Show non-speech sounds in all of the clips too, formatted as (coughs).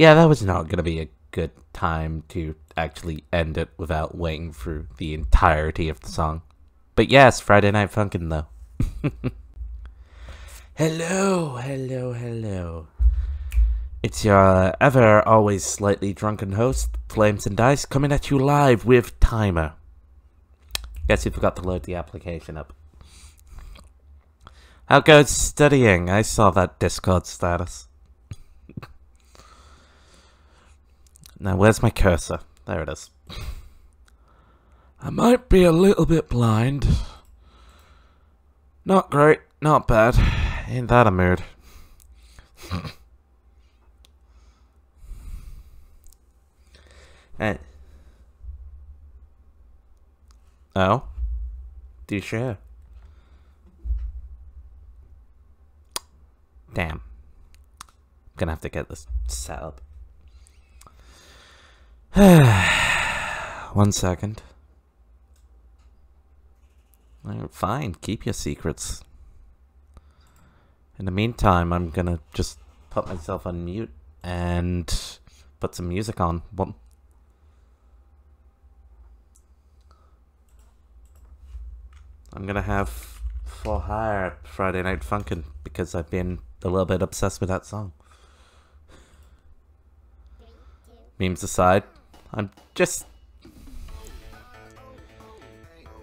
Yeah, that was not going to be a good time to actually end it without waiting for the entirety of the song. But yes, Friday Night Funkin' though. (laughs) hello, hello, hello. It's your ever always slightly drunken host, Flames and Ice, coming at you live with Timer. Guess you forgot to load the application up. How goes studying? I saw that Discord status. Now, where's my cursor? There it is. I might be a little bit blind. Not great, not bad. Ain't that a mood? hey. Oh? Do you share? Damn. I'm gonna have to get this set up. (sighs) One second. Fine, keep your secrets. In the meantime, I'm gonna just put myself on mute and put some music on. What? I'm gonna have For Hire Friday Night Funkin' because I've been a little bit obsessed with that song. Memes aside, I'm just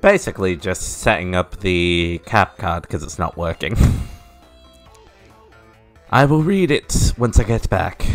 basically just setting up the cap card because it's not working. (laughs) I will read it once I get back.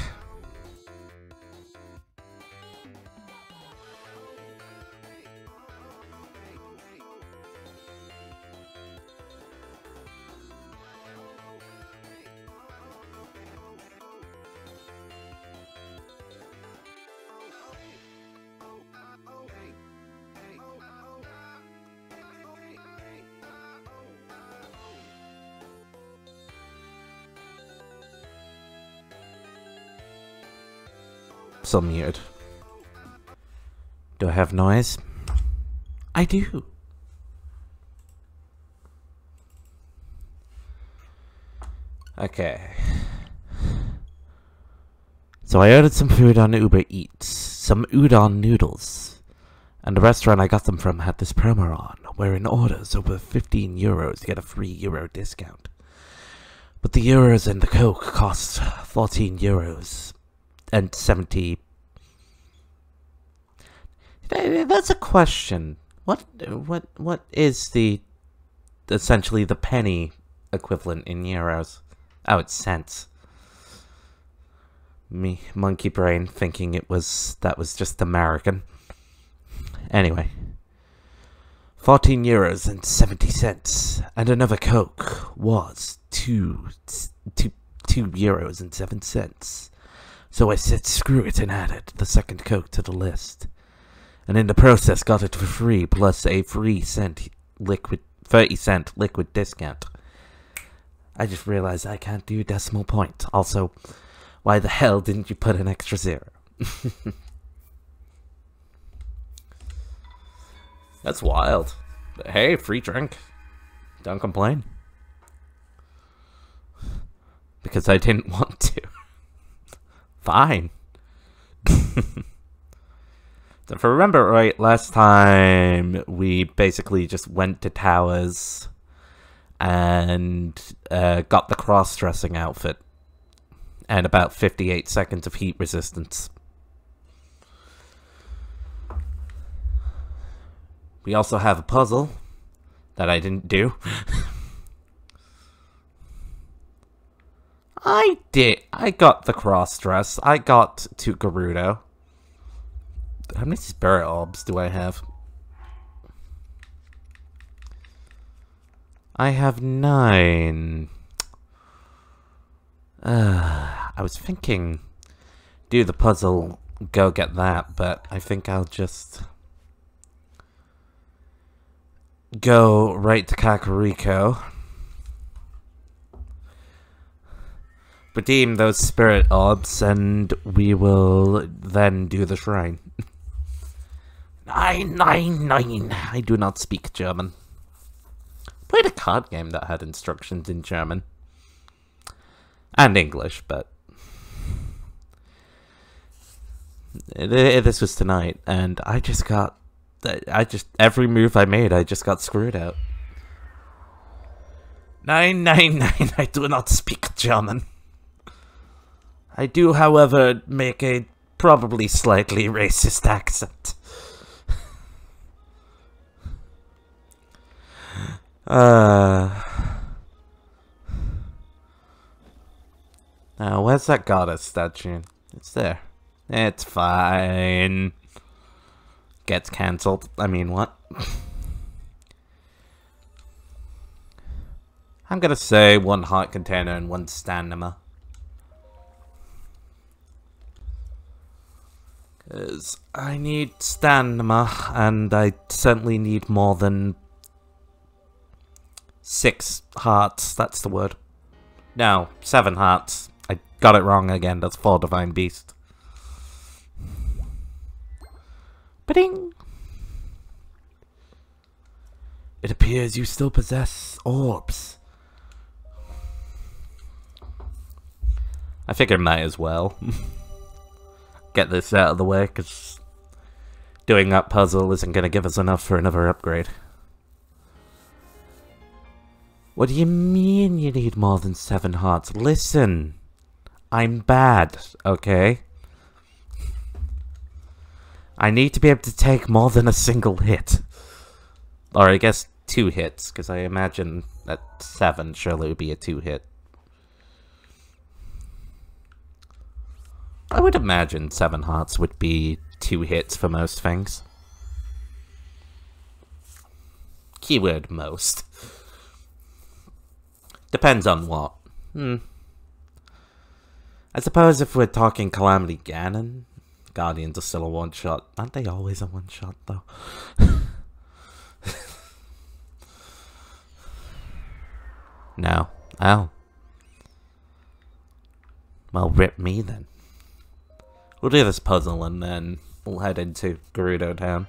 So muted. Do I have noise? I do. Okay. So I ordered some food on Uber Eats, some udon noodles. And the restaurant I got them from had this promo on, where in orders over 15 euros get a free euro discount. But the euros and the coke cost 14 euros and 70 that's a question. What what what is the essentially the penny equivalent in euros? Oh it's cents. Me monkey brain thinking it was that was just american. Anyway. 14 euros and 70 cents. And another coke was 2 2 2 euros and 7 cents so I said screw it and added the second Coke to the list. And in the process got it for free plus a free cent liquid 30 cent liquid discount. I just realized I can't do decimal point. Also, why the hell didn't you put an extra zero? (laughs) That's wild. But hey, free drink. Don't complain. Because I didn't (laughs) want to. Fine. (laughs) So if I remember right, last time we basically just went to towers and uh, got the cross-dressing outfit and about 58 seconds of heat resistance. We also have a puzzle that I didn't do. (laughs) I did. I got the cross dress. I got to Gerudo. How many spirit orbs do I have? I have nine. Uh, I was thinking do the puzzle, go get that, but I think I'll just go right to Kakariko. Redeem those spirit orbs, and we will then do the shrine. nine, nine, nine. I do not speak German. Played a card game that had instructions in German. And English, but... this was tonight, and I just got, I just every move I made, I just got screwed out. Nine nine (laughs) nine. I do not speak German. I do, however, make a probably slightly racist accent. (laughs) uh. Now, where's that goddess statue? It's there. It's fine. Gets cancelled. I mean, what? (laughs) I'm gonna say one heart container and one stamina. Because I need stamina, and I certainly need more than six hearts. That's the word. No, seven hearts. I got it wrong again. That's four Divine Beast. Ba-ding! It appears you still possess orbs. I figured might as well. (laughs) Get this out of the way, because doing that puzzle isn't going to give us enough for another upgrade. What do you mean you need more than seven hearts? Listen, I'm bad, okay? I need to be able to take more than a single hit. Or I guess two hits, because I imagine at seven surely would be a two hit. I would imagine seven hearts would be two hits for most things. Keyword most. Depends on what. Hmm. I suppose if we're talking Calamity Ganon, Guardians are still a one shot. Aren't they always a one shot though? (laughs) no. Oh. Well, rip me then. We'll do this puzzle and then we'll head into Gerudo Town.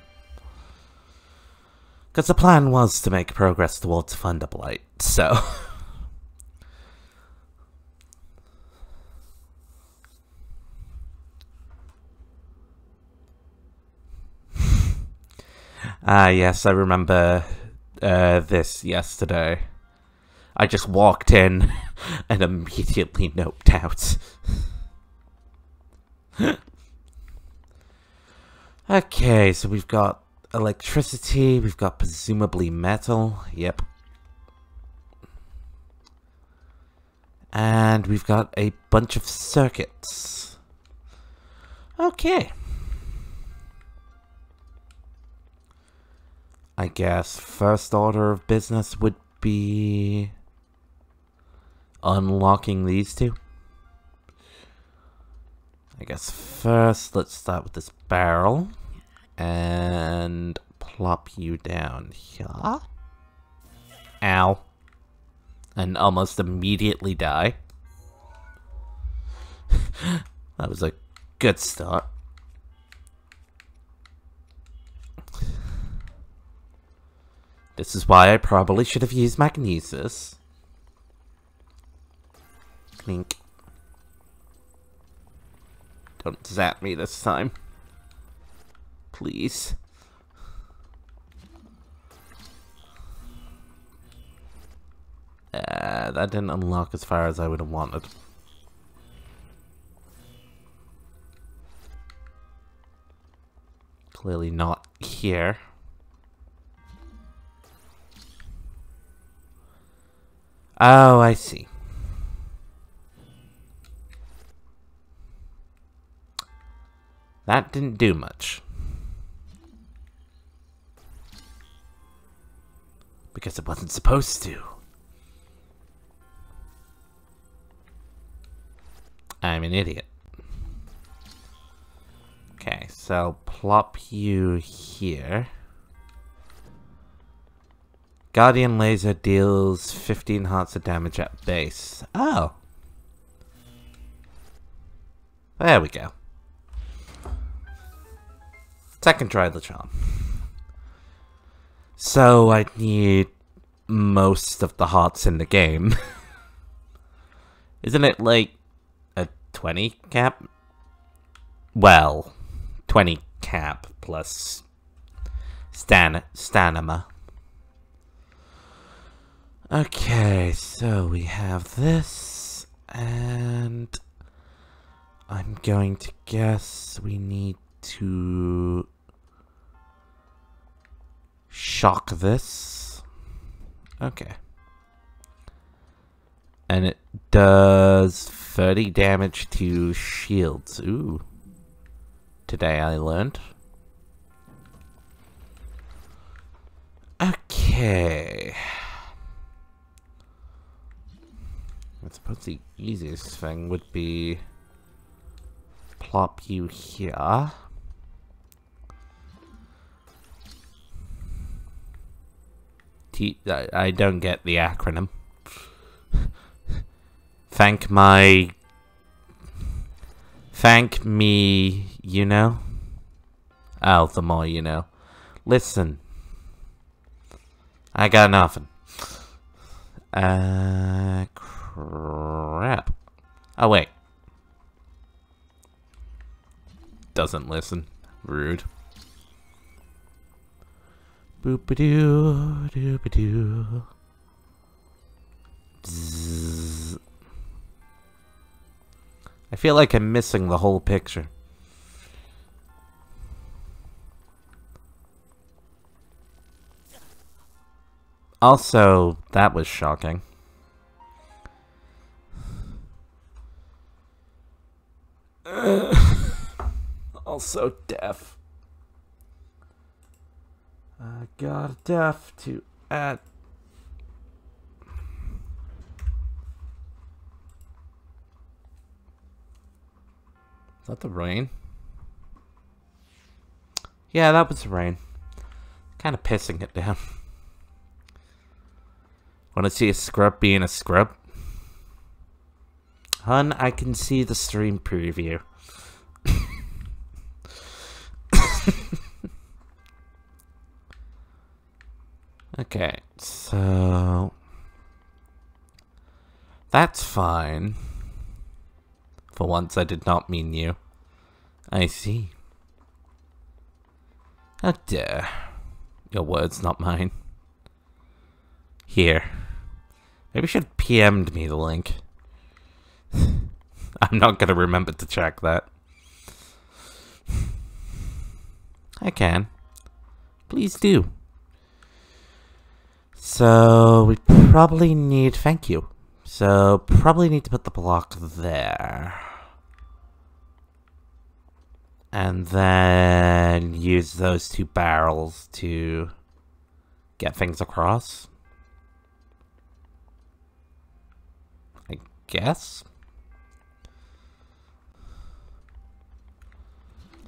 Because the plan was to make progress towards Thunderblight, so... (laughs) Ah, yes, I remember uh, this yesterday. I just walked in (laughs) and immediately noped out. (laughs) (laughs) okay, so we've got electricity, we've got presumably metal, yep. And we've got a bunch of circuits. Okay. I guess first order of business would be unlocking these two. I guess first let's start with this barrel and plop you down here. Ow. And almost immediately die. (laughs) that was a good start. This is why I probably should have used Magnesis. Clink. Don't zap me this time. Please. Uh, that didn't unlock as far as I would have wanted. Clearly not here. Oh, I see. That didn't do much. Because it wasn't supposed to. I'm an idiot. Okay, so plop you here. Guardian Laser deals 15 hearts of damage at base. Oh. There we go. Second try the charm. So I need most of the hearts in the game. (laughs) Isn't it like a 20 cap? Well, 20 cap plus stan stamina. Okay, so we have this, and I'm going to guess we need to shock this. Okay. And it does 30 damage to shields. Ooh. Today I learned. Okay. I suppose the easiest thing would be plop you here. I don't get the acronym. Thank my... Thank me, you know? Oh, the more you know. Listen. I got nothing. Uh, crap. Oh, wait. Doesn't listen. Rude. Boop-a-doo, doop-a-doo. I feel like I'm missing the whole picture. Also, that was shocking. (laughs) also deaf. I got deaf to add. Is that the rain? Yeah, that was the rain. Kind of pissing it down. Want to see a scrub being a scrub? Hun, I can see the stream preview. Okay, so... That's fine. For once I did not mean you. I see. Oh dear. Your words, not mine. Here. Maybe you should PM'd me the link. (laughs) I'm not gonna remember to check that. I can. Please do. So, we probably need... Thank you. So, probably need to put the block there. And then use those two barrels to get things across. I guess.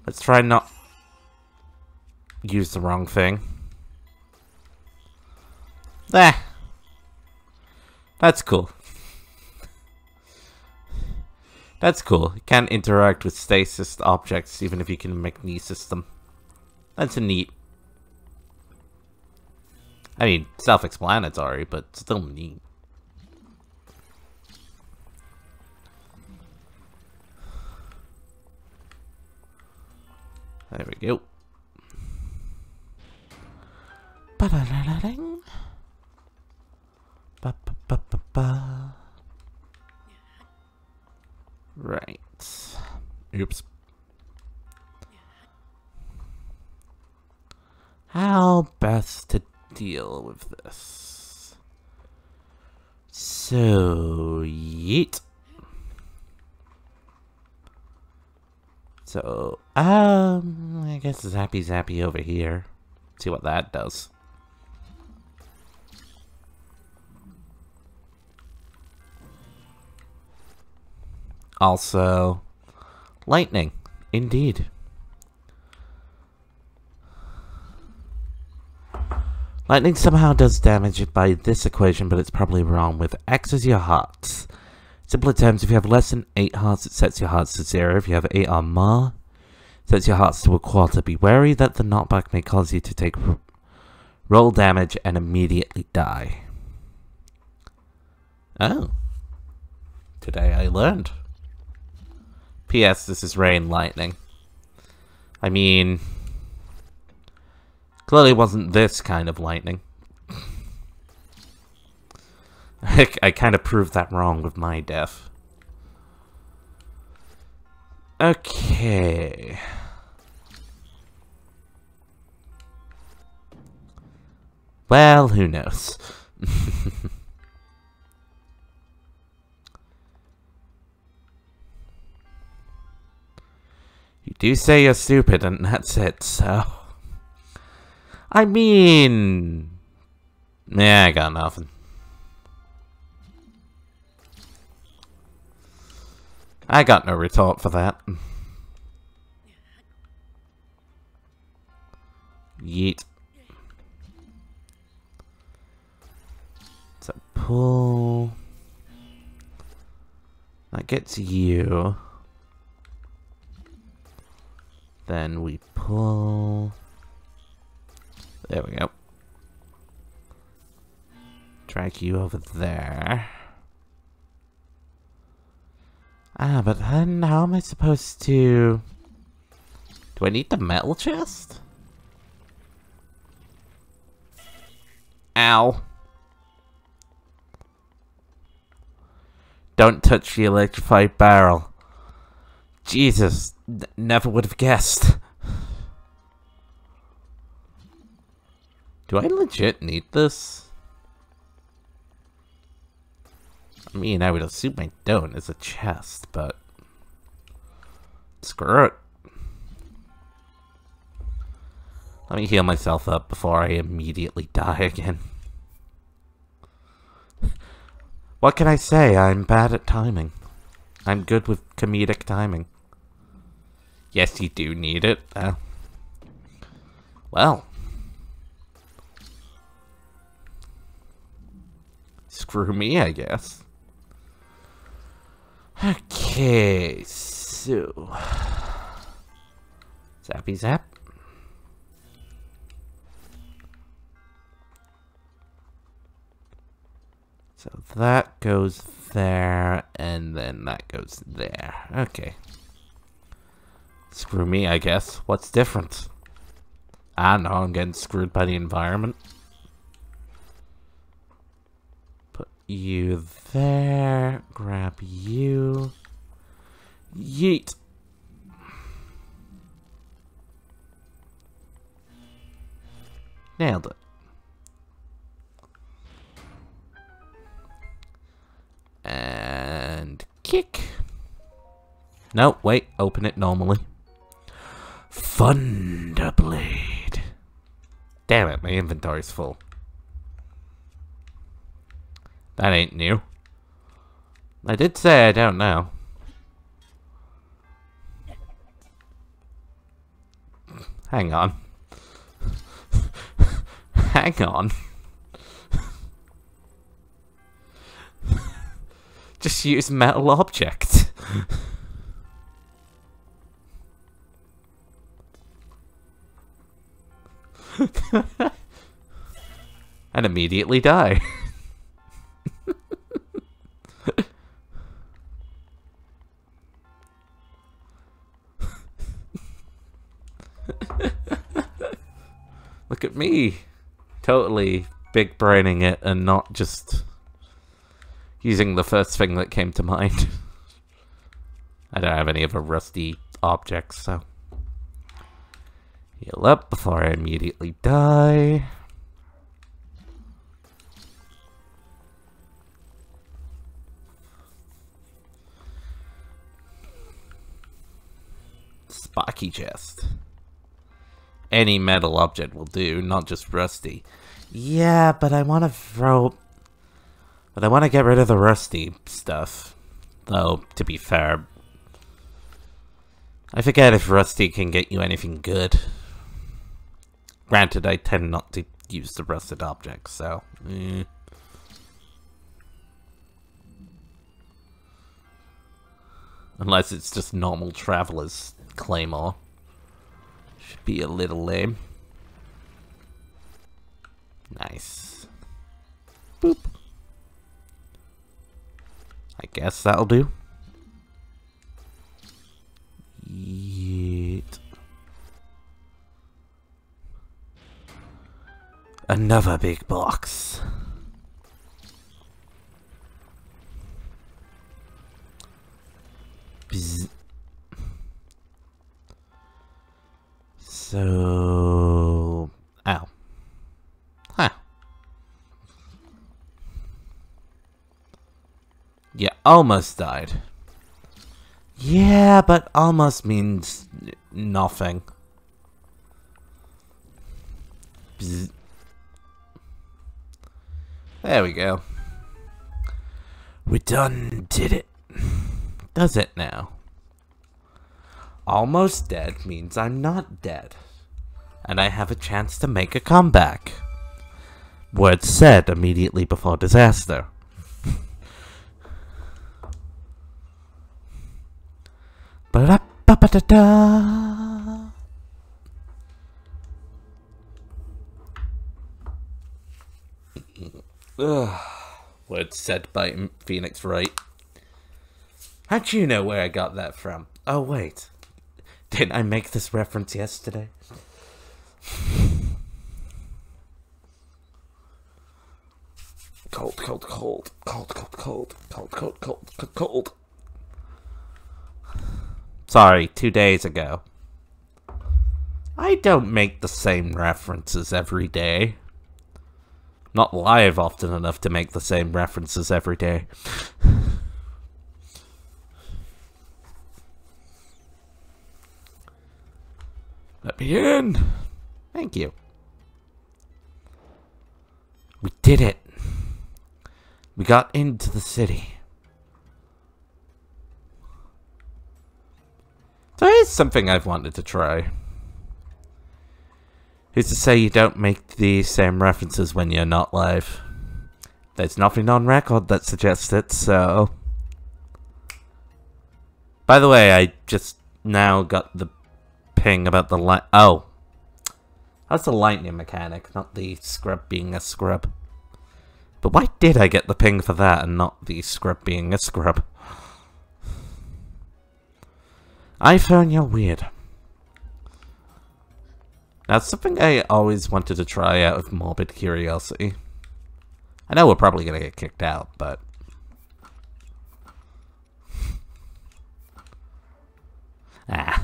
Let's try not use the wrong thing. There. That's cool. That's cool. You can't interact with stasis objects even if you can magnesis them. That's a neat. I mean, self-explanatory, but still neat. There we go. Ba -ba -ba. Right. Oops. How best to deal with this? So, yeet. So, um, I guess Zappy Zappy over here. See what that does. Also, lightning. Indeed. Lightning somehow does damage by this equation, but it's probably wrong with X as your hearts. Simpler terms, if you have less than 8 hearts, it sets your hearts to 0. If you have 8 or more, it sets your hearts to a quarter. Be wary that the knockback may cause you to take roll damage and immediately die. Oh. Today I learned. P.S. This is rain lightning. I mean, clearly wasn't this kind of lightning. (laughs) I, I kind of proved that wrong with my death. Okay. Well, who knows? (laughs) do you say you're stupid, and that's it, so... I mean... Yeah, I got nothing. I got no retort for that. Yeet. So pull. That gets you. Then we pull. There we go. Drag you over there. Ah, but then how am I supposed to... Do I need the metal chest? Ow. Don't touch the electrified barrel. Jesus, never would have guessed. Do I legit need this? I mean, I would assume I don't as a chest, but... Screw it. Let me heal myself up before I immediately die again. what can I say? I'm bad at timing. I'm good with comedic timing. Yes, you do need it. Uh, well. Screw me, I guess. Okay, so... Zappy zap. So that goes there, and then that goes there. Okay. Screw me, I guess. What's different? I know, I'm getting screwed by the environment. Put you there. Grab you. Yeet. Nailed it. And kick. No, wait, open it normally. Thunderblade. Damn it, my inventory's full. That ain't new. I did say I don't know. Hang on. (laughs) Hang on. (laughs) Just use metal object. (laughs) (laughs) and immediately die. (laughs) Look at me. Totally big braining it and not just using the first thing that came to mind. (laughs) I don't have any other rusty objects, so. Heal up before I immediately die. Spocky chest. Any metal object will do, not just rusty. Yeah, but I want to throw... But I want to get rid of the rusty stuff. Though, to be fair... I forget if rusty can get you anything good. Granted, I tend not to use the rusted objects, so... Eh. Unless it's just normal traveler's claymore. Should be a little lame. Nice. Boop. I guess that'll do. Yeet. Another big box. Bzz. So... Ow. Huh. Yeah, almost died. Yeah, but almost means nothing. Bzz. There we go. We done did it. Does it now? Almost dead means I'm not dead. And I have a chance to make a comeback. Words said immediately before disaster. (laughs) Ba-da-ba-ba-da-da. (sighs) Words said by Phoenix Wright. How'd you know where I got that from? Oh, wait. Didn't I make this reference yesterday? Cold, cold, cold, cold, cold, cold, cold, cold, cold, cold, cold. Sorry, two days ago. I don't make the same references every day. Not live often enough to make the same references every day. Let me in. Thank you. We did it. We got into the city. So here's something I've wanted to try. Who's to say you don't make the same references when you're not live? There's nothing on record that suggests it, so... By the way, I just now got the ping about the light. Oh. That's the lightning mechanic, not the scrub being a scrub. But why did I get the ping for that and not the scrub being a scrub? (sighs) iPhone, you're weird. That's something I always wanted to try out of morbid curiosity. I know we're probably gonna get kicked out, but... ah.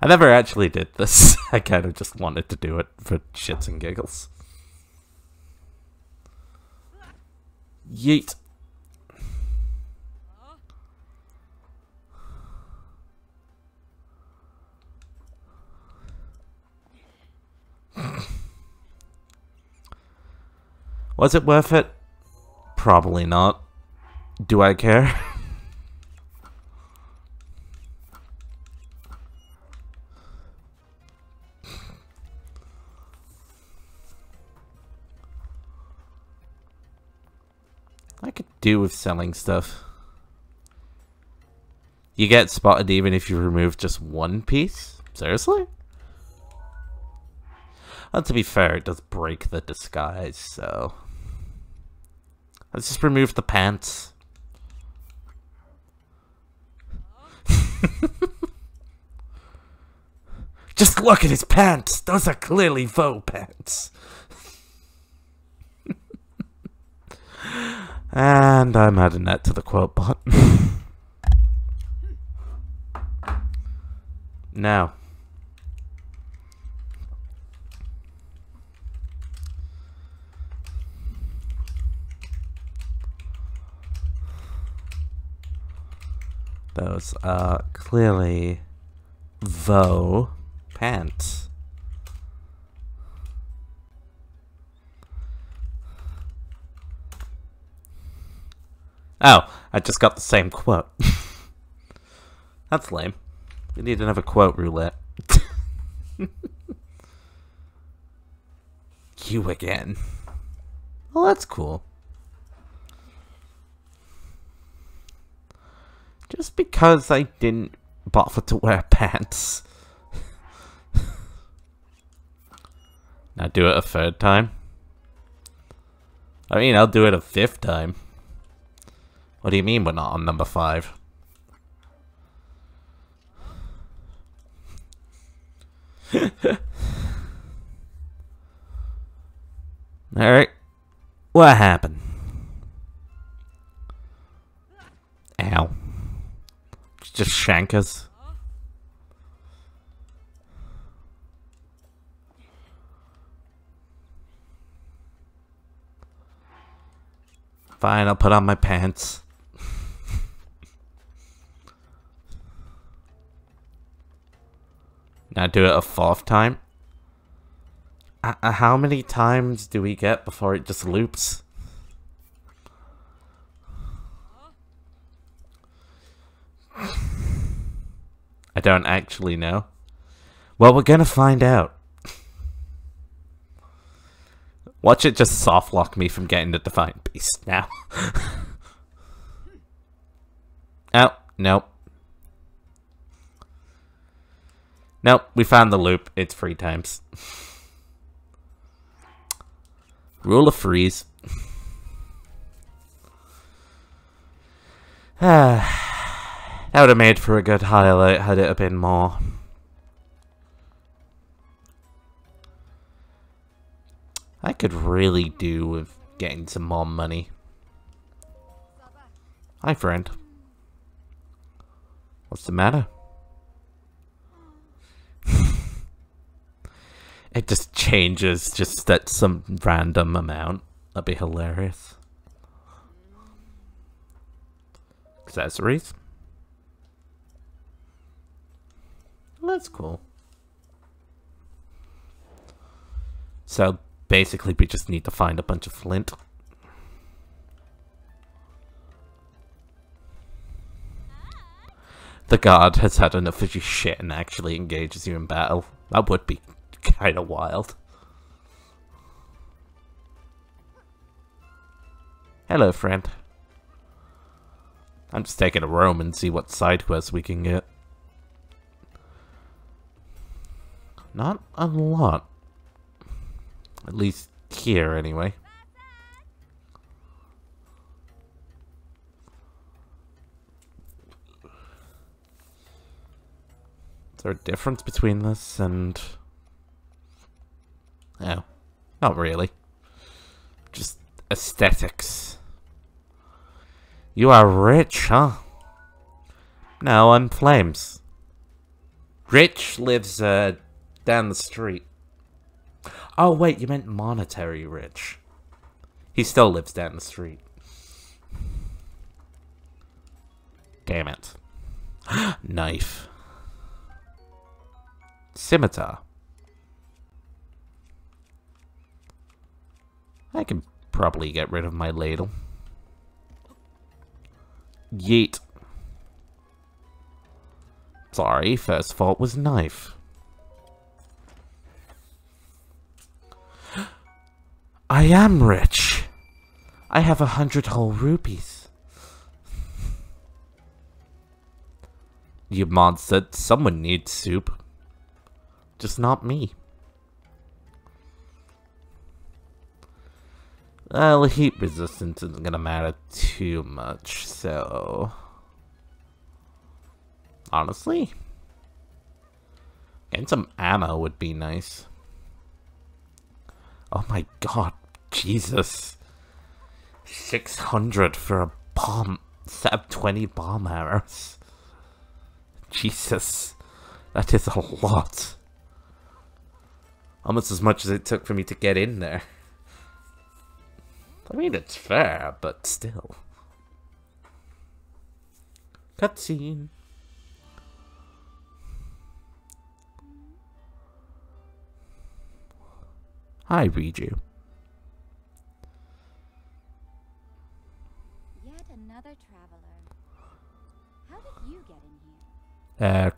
I never actually did this. (laughs) I kind of just wanted to do it for shits and giggles. Yeet. (clears throat) Was it worth it? Probably not. Do I care? (laughs) I could do with selling stuff. You get spotted even if you remove just one piece? Seriously? Well, to be fair, it does break the disguise, so... Let's just remove the pants. (laughs) just look at his pants! Those are clearly faux pants! (laughs) And I'm adding that to the quote bot. (laughs) now. Those are clearly Vo pants. Oh, I just got the same quote. (laughs) That's lame. We need another quote roulette. (laughs) you again. Well, that's cool. Just because I didn't bother to wear (laughs) pants. now do it a third time. I mean, I'll do it a fifth time. What do you mean we're not on number five? (laughs) Alright. What happened? Ow. Just shank us. Fine, I'll put on my pants. (laughs) now do it a fourth time. Uh, uh, how many times do we get before it just loops? I don't actually know. Well, we're gonna find out. Watch it just soft lock me from getting the Divine Beast now. (laughs) oh, nope. Nope, we found the loop. It's three times. Rule of freeze. (sighs) (sighs) that would have made for a good highlight had it been more. I could really do with getting some more money. Hi, friend. What's the matter? (laughs) it just changes just at some random amount. That'd be hilarious. Accessories? That's cool. So basically we just need to find a bunch of flint. The guard has had enough of your shit and actually engages you in battle. That would be kind of wild. Hello, friend. I'm just taking a roam and see what side quests we can get. Not a lot. At least here, anyway. Is there a difference between this and... Oh, not really. Just aesthetics. You are rich, huh? No, I'm Flames. Rich lives uh, down the street. Oh, wait, you meant monetary rich. He still lives down the street. Damn it. (gasps) Knife. Scimitar. I can probably get rid of my ladle. Yeet. Sorry, first fault was knife. I am rich. I have a hundred whole rupees. You monster, someone needs soup. Just not me. Well, heat resistance isn't gonna matter too much, so... Honestly? Getting some ammo would be nice. Oh my god, Jesus. 600 for a bomb. Set up 20 bomb arrows. Jesus. That is a lot. Almost as much as it took for me to get in there. I mean, it's fair, but still. Cutscene. I read you. Uh,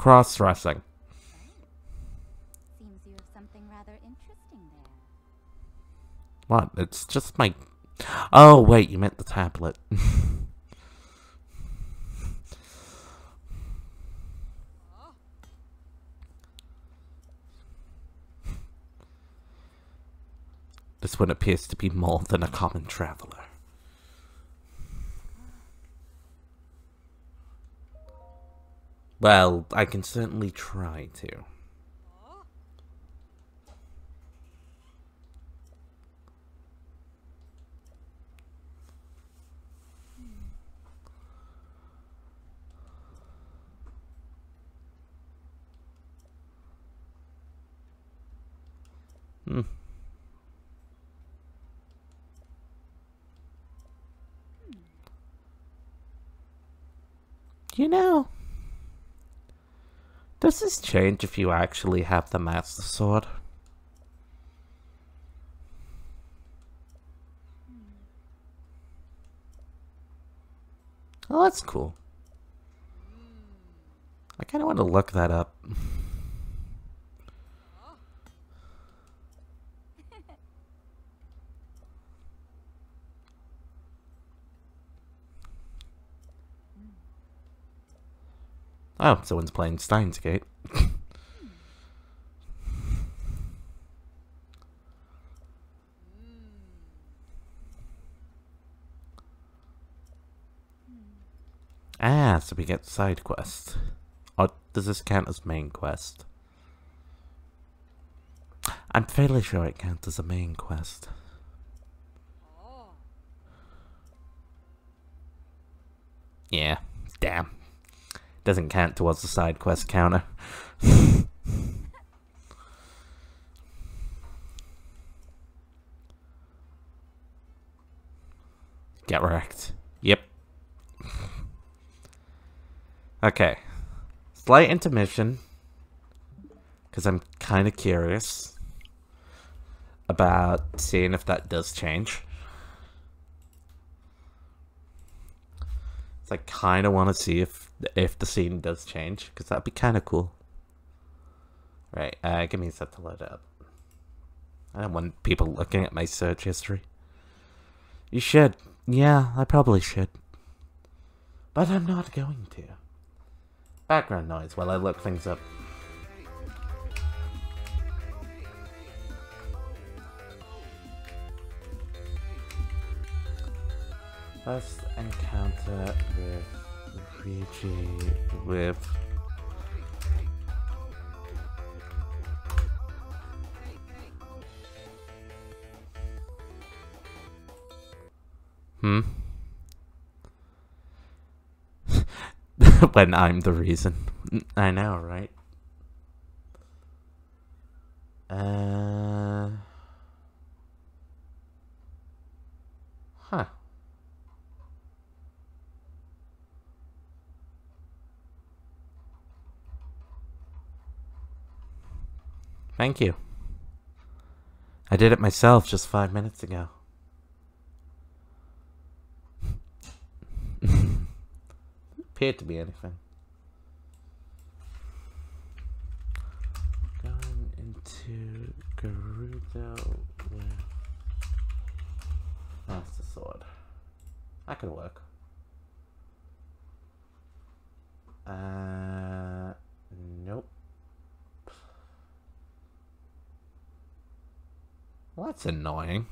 interesting there. What? It's just my. Oh, wait, you meant the tablet. (laughs) this one appears to be more than a common traveler. Well, I can certainly try to. Hmm. You know does this change if you actually have the Master Sword? Oh, that's cool. I kind of want to look that up. (laughs) Oh, someone's playing Steins Gate. ah, so we get side quests. Or does this count as main quest? I'm fairly sure it counts as a main quest. Yeah, damn. Doesn't count towards the side quest counter. (laughs) Get wrecked. Yep. okay. Slight intermission. Because I'm kind of curious about seeing if that does change. I kind of want to see if if the scene does change, because that'd be kind of cool. Right, uh, give me a to load up. I don't want people looking at my search history. You should. Yeah, I probably should. But I'm not going to. Background noise while I look things up. First encounter with Luigi with Hmm? (laughs) when I'm the reason. I know, right? Uh. Huh. Thank you. I did it myself just five minutes ago. Appeared to be anything. Going into Gerudo with Master Sword. That could work. Uh, nope. Well, that's annoying.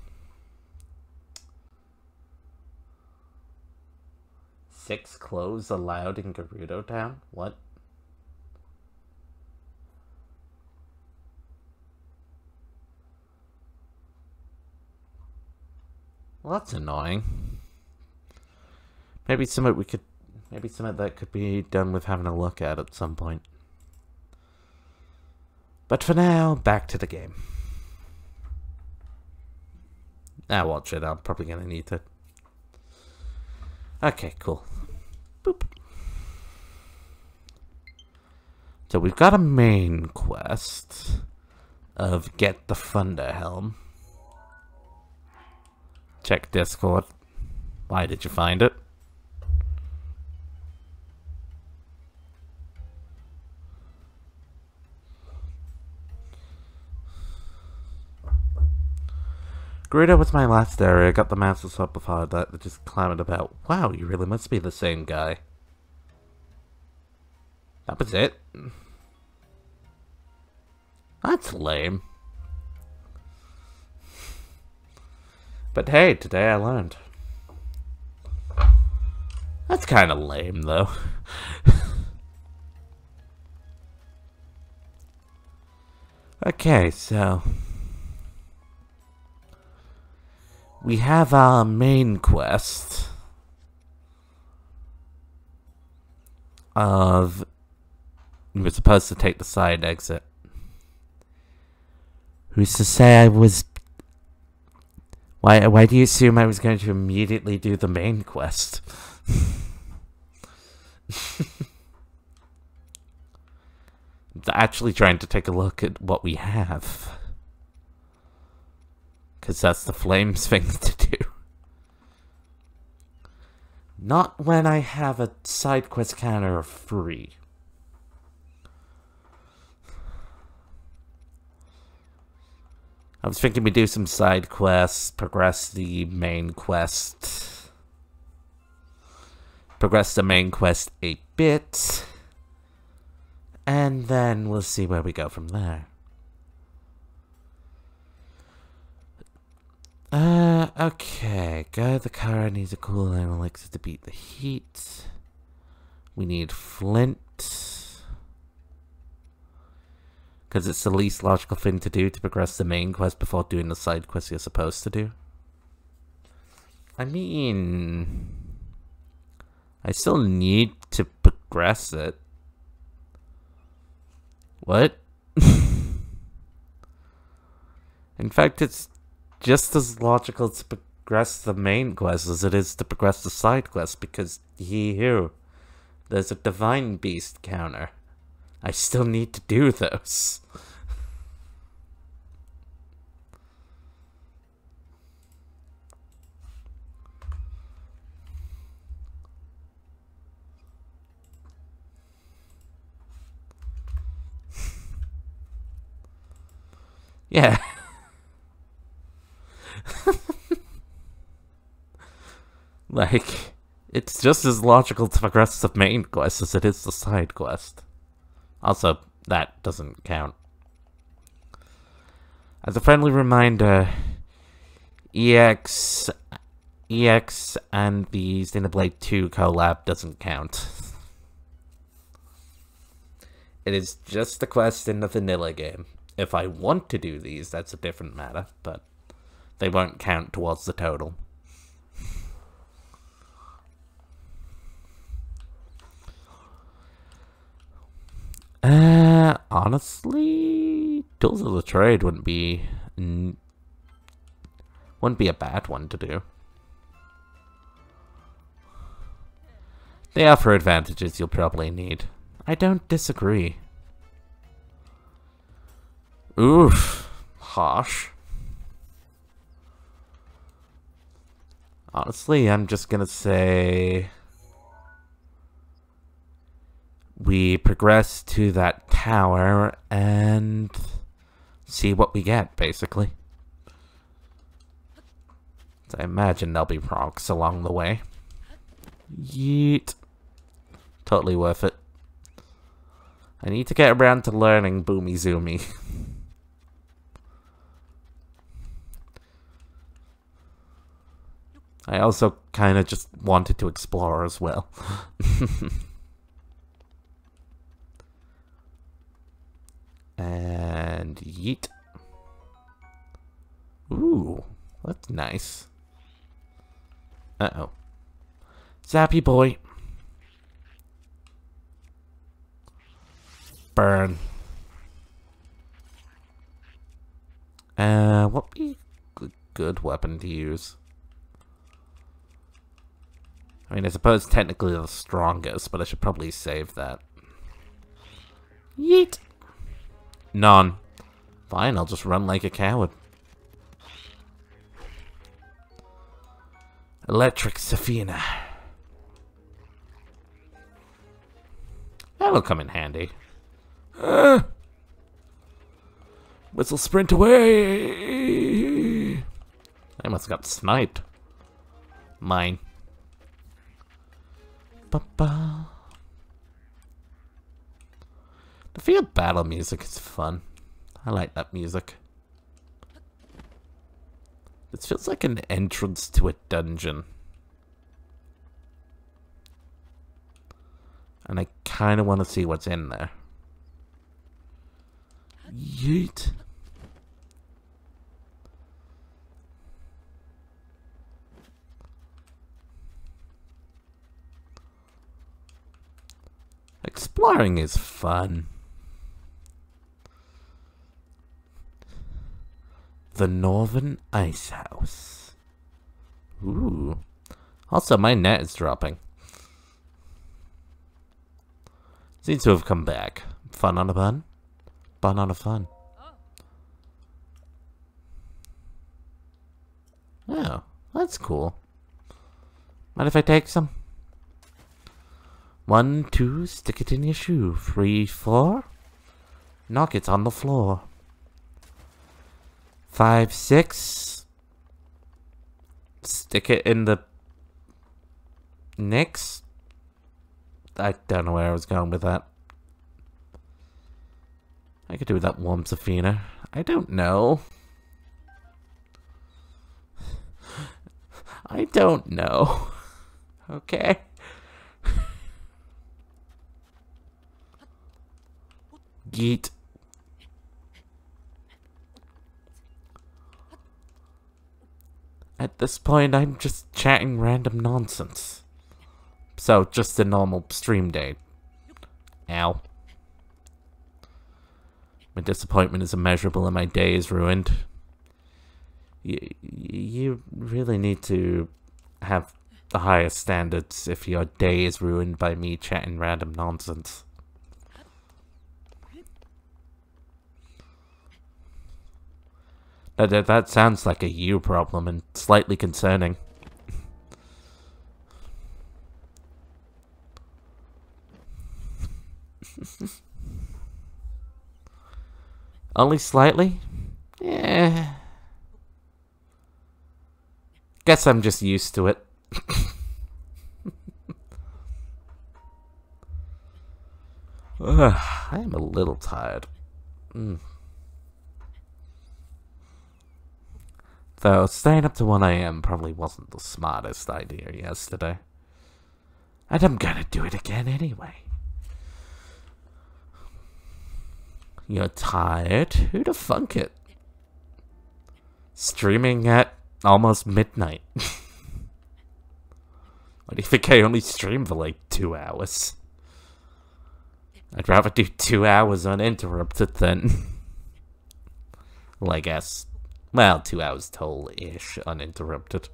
Six clothes allowed in Gerudo Town? What? Well, that's annoying. Maybe something we could... Maybe something that could be done with having a look at at some point. But for now, back to the game. Ah, watch it. I'm probably gonna need to. Okay, cool. Boop. So we've got a main quest of get the Thunder Helm. Check Discord. Why did you find it? Gerudo was my last area. Got the Master before that. Just clamoured about. Wow, you really must be the same guy. That was it. That's lame. But hey, today I learned. That's kind of lame, though. (laughs) okay, so... we have our main quest of we're supposed to take the side exit. Who's to say I was... Why, why do you assume I was going to immediately do the main quest? (laughs) actually trying to take a look at what we have. Because that's the flames (laughs) thing to do. Not when I have a side quest counter free. I was thinking we do some side quests, progress the main quest. Progress the main quest a bit. And then we'll see where we go from there. Uh, okay. Guide the car needs a cool elixir to beat the heat. We need flint. Because it's the least logical thing to do to progress the main quest before doing the side quest you're supposed to do. I mean... I still need to progress it. What? (laughs) In fact, it's just as logical to progress the main quest as it is to progress the side quest because here, there's a divine beast counter. I still need to do those. (laughs) yeah. (laughs) like, it's just as logical to progress the main quest as it is the side quest. Also, that doesn't count. As a friendly reminder, EX, EX and the Xenoblade 2 collab doesn't count. (laughs) It is just the quest in the vanilla game. If I want to do these, that's a different matter, but they won't count towards the total. Uh, honestly, Tools of the Trade wouldn't be wouldn't be a bad one to do. They offer advantages you'll probably need. I don't disagree. Oof, harsh. Honestly, I'm just gonna say we progress to that tower and see what we get, basically. I imagine there'll be rocks along the way. Yeet. Totally worth it. I need to get around to learning Boomy Zoomy. (laughs) I also kind of just wanted to explore as well. (laughs) And yeet. Ooh, that's nice. Uh-oh. Zappy boy. Burn. Uh, what be a good weapon to use? I mean, I suppose technically the strongest, but I should probably save that. Yeet. None. Fine, I'll just run like a coward. Electric Safflina. That'll come in handy. Uh, whistle sprint away! I must have got sniped. Mine. Ba -ba. The field battle music is fun. I like that music. This feels like an entrance to a dungeon. And I kind of want to see what's in there. Yeet. Exploring is fun. The Northern Ice House. Ooh. Also, my net is dropping. Seems to have come back. Fun on a bun? Bun on a fun. Oh, that's cool. Mind if I take some? One, two, stick it in your shoe. Three, four. Knock it on the floor. Five, six. Stick it in the Next. I don't know where I was going with that. I could do that warm Safflina. I don't know. I don't know. (laughs) Okay. Geet. At this point, I'm just chatting random nonsense. So, just a normal stream day. Ow. My disappointment is immeasurable and my day is ruined. You, you really need to have the highest standards if your day is ruined by me chatting random nonsense. That, that, that sounds like a you problem and slightly concerning. (laughs) Only slightly? Yeah. Guess I'm just used to it. (laughs) (sighs) I am a little tired. Mm. Though staying up to 1 a.m. probably wasn't the smartest idea yesterday. And I'm gonna do it again anyway. You're tired? Who the funk it? Streaming at almost midnight. (laughs) Why do you think I only stream for like two hours? I'd rather do two hours uninterrupted than... well, I guess... Well, two hours total-ish uninterrupted.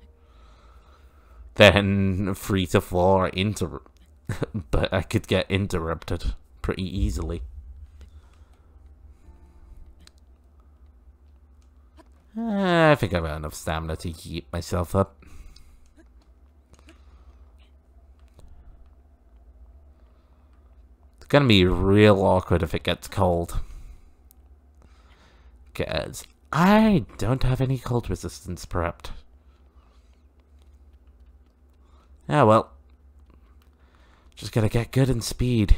Then three to four inter... (laughs) but I could get interrupted pretty easily. Uh, I think I've got enough stamina to keep myself up. It's gonna be real awkward if it gets cold. Because I don't have any cold resistance prepped. Yeah, well. Just gotta get good in speed.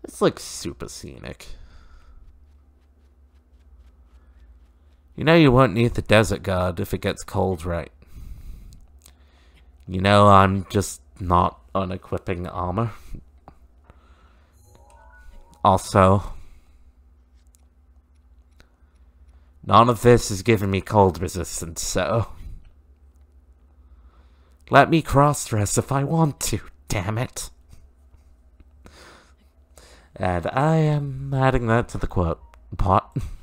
This looks super scenic. You know you won't need the desert guard if it gets cold, right? You know I'm just not unequipping armor. Also, none of this is giving me cold resistance, so... Let me cross-dress if I want to, damn it. And I am adding that to the quote pot. (laughs)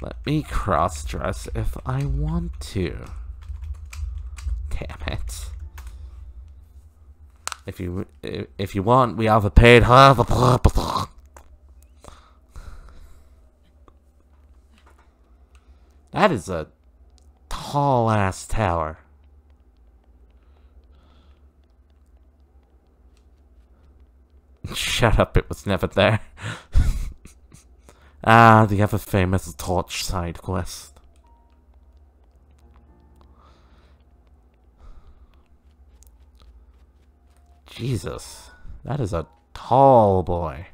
Let me cross-dress if I want to. Damn it. If you if you want, we have a paid That is a tall ass tower. (laughs) Shut up, it was never there. Ah, the ever famous torch side quest. Jesus, that is a tall boy.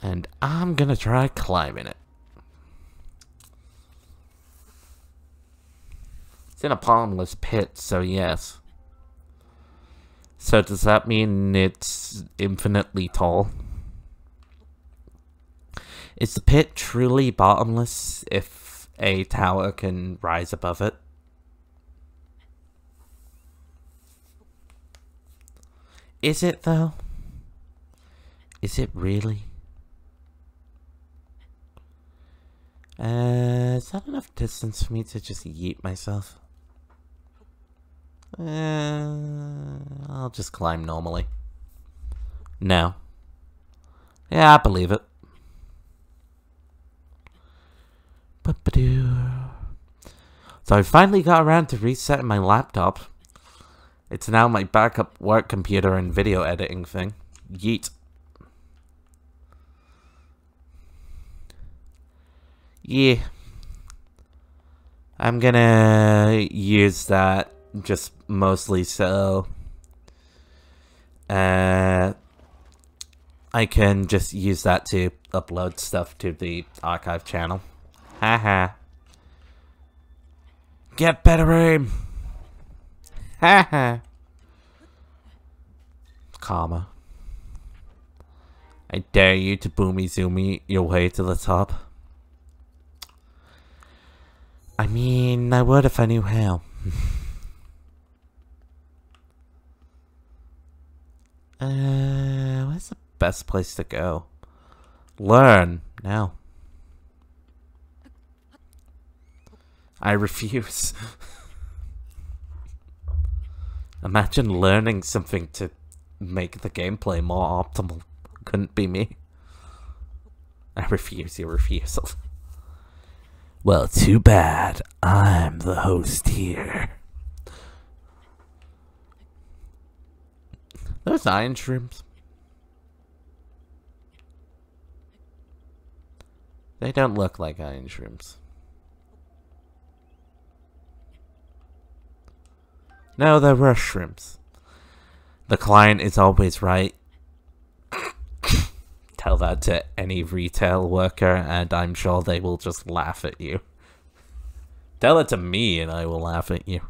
And I'm gonna try climbing it. In a palmless pit, so yes. So does that mean it's infinitely tall? Is the pit truly bottomless if a tower can rise above it? Is it though? Is it really? Uh, is that enough distance for me to just yeet myself? Uh, I'll just climb normally. No. Yeah, I believe it. So I finally got around to resetting my laptop. It's now my backup work computer and video editing thing. Yeet. Yeah. I'm gonna use that just mostly so uh I can just use that to upload stuff to the archive channel. Haha. Get better aim. Haha. Karma. I dare you to boomy zoomy your way to the top. I mean, I would if I knew how. (laughs) uh, where's the best place to go? Learn now. I refuse. (laughs) Imagine learning something to make the gameplay more optimal. Couldn't be me. I refuse your refusal. (laughs) Well, too bad. I'm the host here. Those Ironshrooms. They don't look like Ironshrooms. No, they're Rushrooms. The client is always right. (coughs) Tell that to any retail worker, and I'm sure they will just laugh at you. Tell it to me, and I will laugh at you.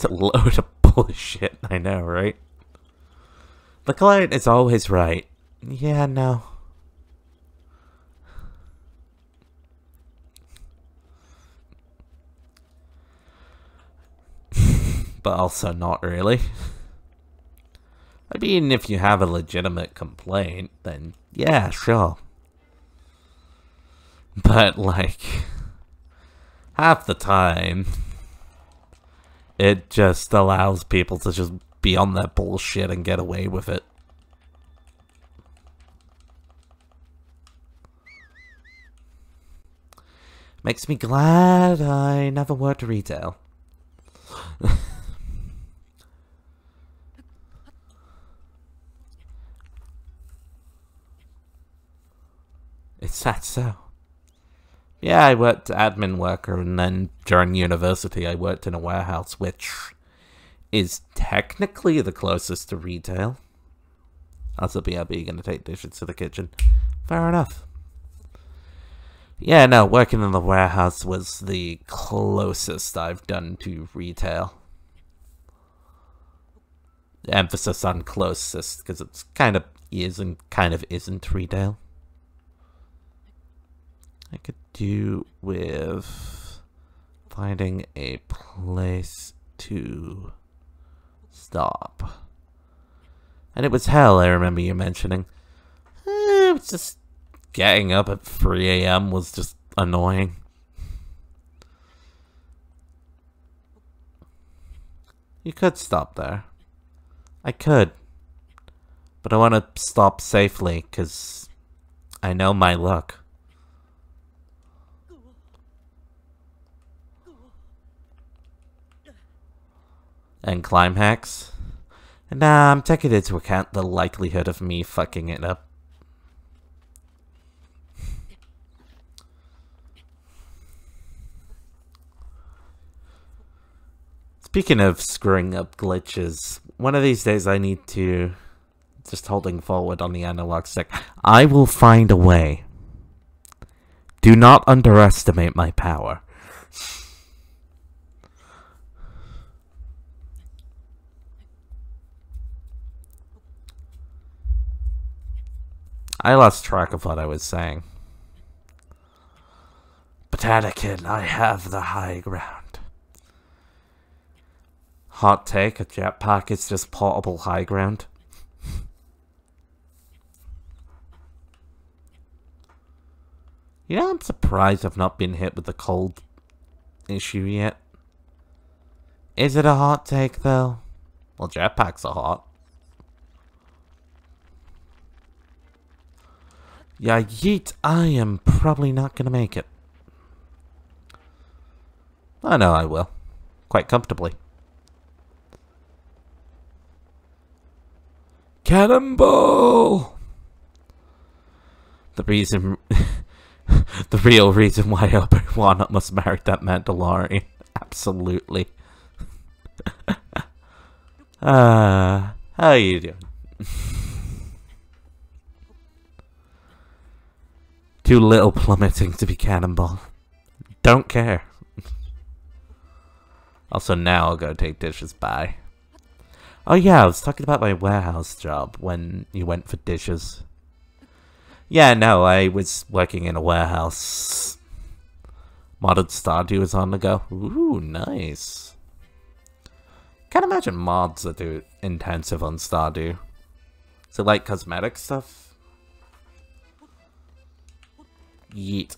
It's a load of (laughs) bullshit, I know, right? The client is always right. Yeah, no. (laughs) but also not really. I mean, if you have a legitimate complaint, then yeah, sure. But, like, half the time, it just allows people to just be on that bullshit and get away with it. Makes me glad I never worked retail. (laughs) Is that so? Yeah, I worked admin worker, and then during university, I worked in a warehouse, which is technically the closest to retail. Also, BRB gonna take dishes to the kitchen. Fair enough. Yeah, no, working in the warehouse was the closest I've done to retail. Emphasis on closest, because it's kind of is and kind of isn't retail. I could do with finding a place to stop. And it was hell, I remember you mentioning. Eh, it was just getting up at 3 a.m. was just annoying. You could stop there. I could. But I want to stop safely, because I know my luck. And climb hacks. Nah, I'm taking into account the likelihood of me fucking it up. Speaking of screwing up glitches, one of these days I need to just holding forward on the analog stick. I will find a way. Do not underestimate my power. I lost track of what I was saying. But Anakin, I have the high ground. Hot take, a jetpack is just portable high ground. (laughs) you know, I'm surprised I've not been hit with the cold issue yet. Is it a hot take, though? Well, jetpacks are hot. Yeah, yeet, I am probably not gonna make it. I know I will. Quite comfortably. Cannonball! The reason... (laughs) the real reason why (laughs) Obi-Wan must marry that Mandalorian. Absolutely. (laughs) Ah, uh, how you doing? Too little plummeting to be cannonball. Don't care. Also, now I'll go take dishes. Bye. Oh yeah, I was talking about my warehouse job when you went for dishes. Yeah, no, I was working in a warehouse. Modded Stardew was on the go. Ooh, nice. Can't imagine mods that do intensive on Stardew. It like cosmetic stuff? Yeet.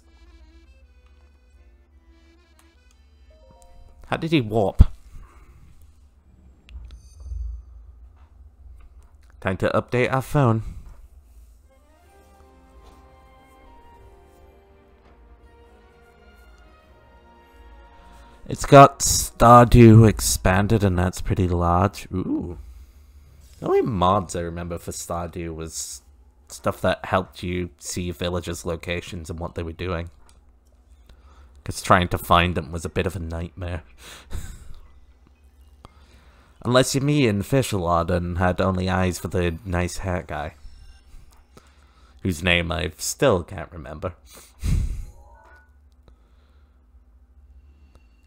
How did he warp? Time to update our phone. It's got Stardew expanded and that's pretty large. Ooh. The only mods I remember for Stardew was stuff that helped you see villagers' locations and what they were doing. Because trying to find them was a bit of a nightmare. (laughs) Unless you're me and and had only eyes for the nice hair guy. Whose name I still can't remember. (laughs)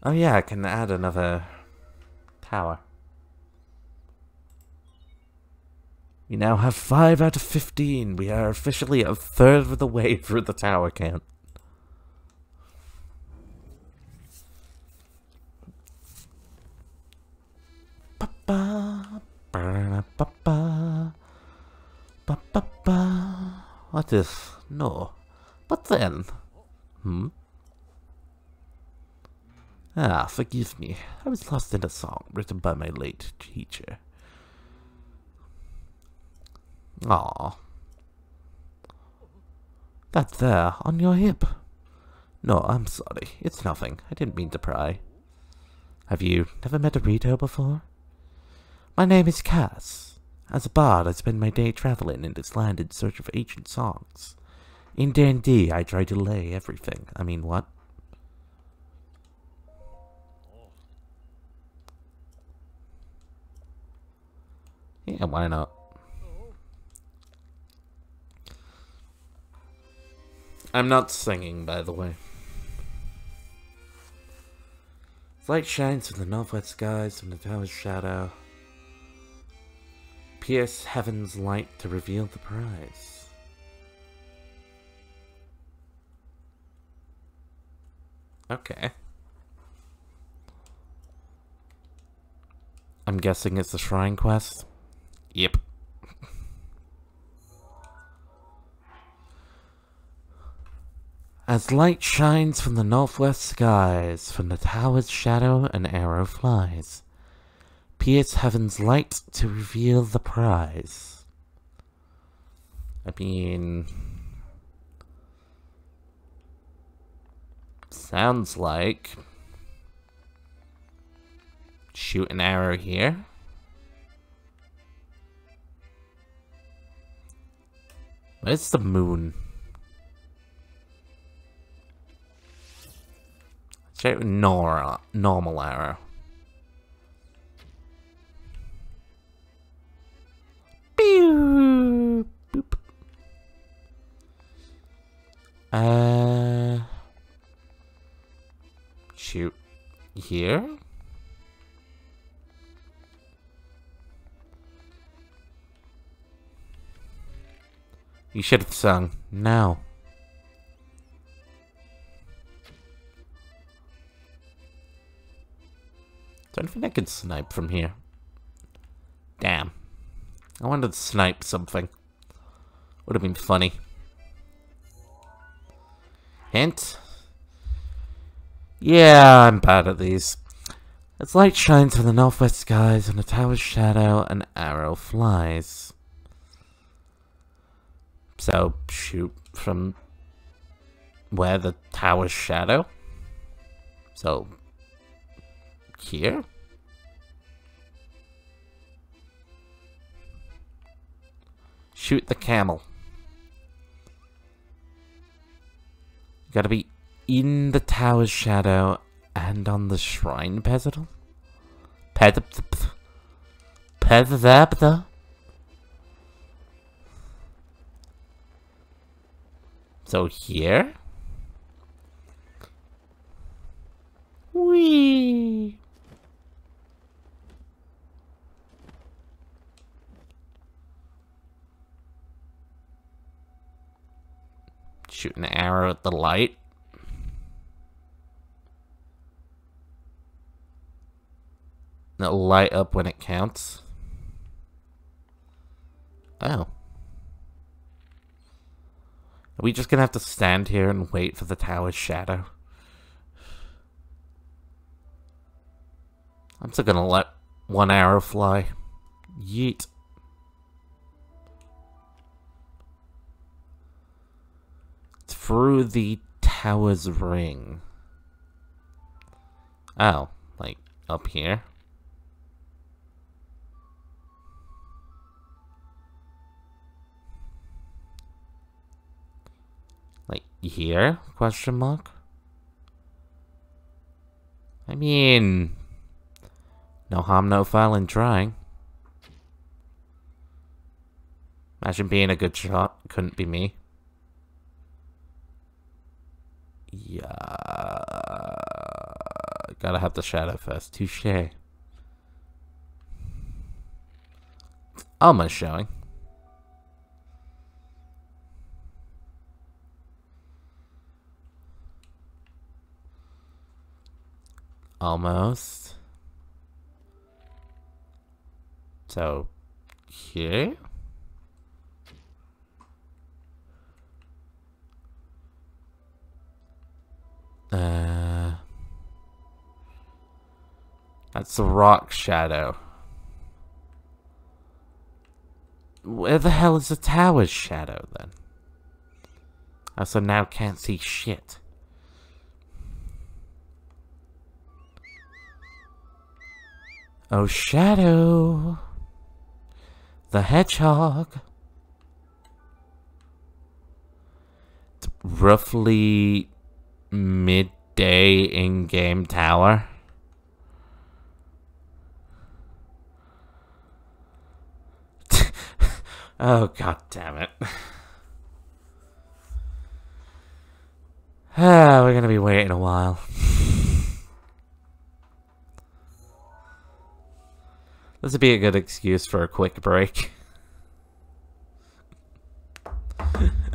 oh yeah, I can add another tower. We now have 5 out of 15. We are officially a third of the way through the tower count. What is no? But then, hmm. Ah, forgive me. I was lost in a song written by my late teacher. Ah, That there, on your hip. No, I'm sorry. It's nothing. I didn't mean to pry. Have you never met a Rito before? My name is Kass. As a bard, I spend my day traveling in this land in search of ancient songs. In D&D, I try to lay everything. I mean, what? Yeah, why not? I'm not singing, by the way. Light shines from the northwest skies, from the tower's shadow pierce heaven's light to reveal the prize. Okay. I'm guessing it's the shrine quest? Yep. As light shines from the northwest skies, from the tower's shadow an arrow flies pierce heaven's light to reveal the prize. I mean... Sounds like... Shoot an arrow here. Where's the moon? Shoot Nora, normal arrow. Pew! Boop. Uh, shoot here. You should have sung now. Don't think I can snipe from here. Damn. I wanted to snipe something. Would have been funny. Hint. Yeah, I'm bad at these. As light shines from the northwest skies on a tower's shadow, an arrow flies. So, shoot from where the tower's shadow? So, here? Shoot the camel. You gotta be in the tower's shadow and on the shrine pedestal? Pedestal? So here? Wee. Shoot an arrow at the light. It'll light up when it counts. Oh. Are we just gonna have to stand here and wait for the tower's shadow? I'm still gonna let one arrow fly. Yeet. Through the tower's ring. Oh, like up here? Like here? Question mark? I mean, no harm, no foul in trying. Imagine being a good shot. Couldn't be me. Yeah. Gotta have the shadow first. Touche. Almost showing. Almost. So, here? Uh, that's the rock shadow. Where the hell is the tower's shadow then? I so now can't see shit. Oh, Shadow. The Hedgehog. It's roughly midday in-game tower. (laughs) oh, god damn it. (sighs) Ah, we're gonna be waiting a while. (sighs) This would be a good excuse for a quick break. (laughs)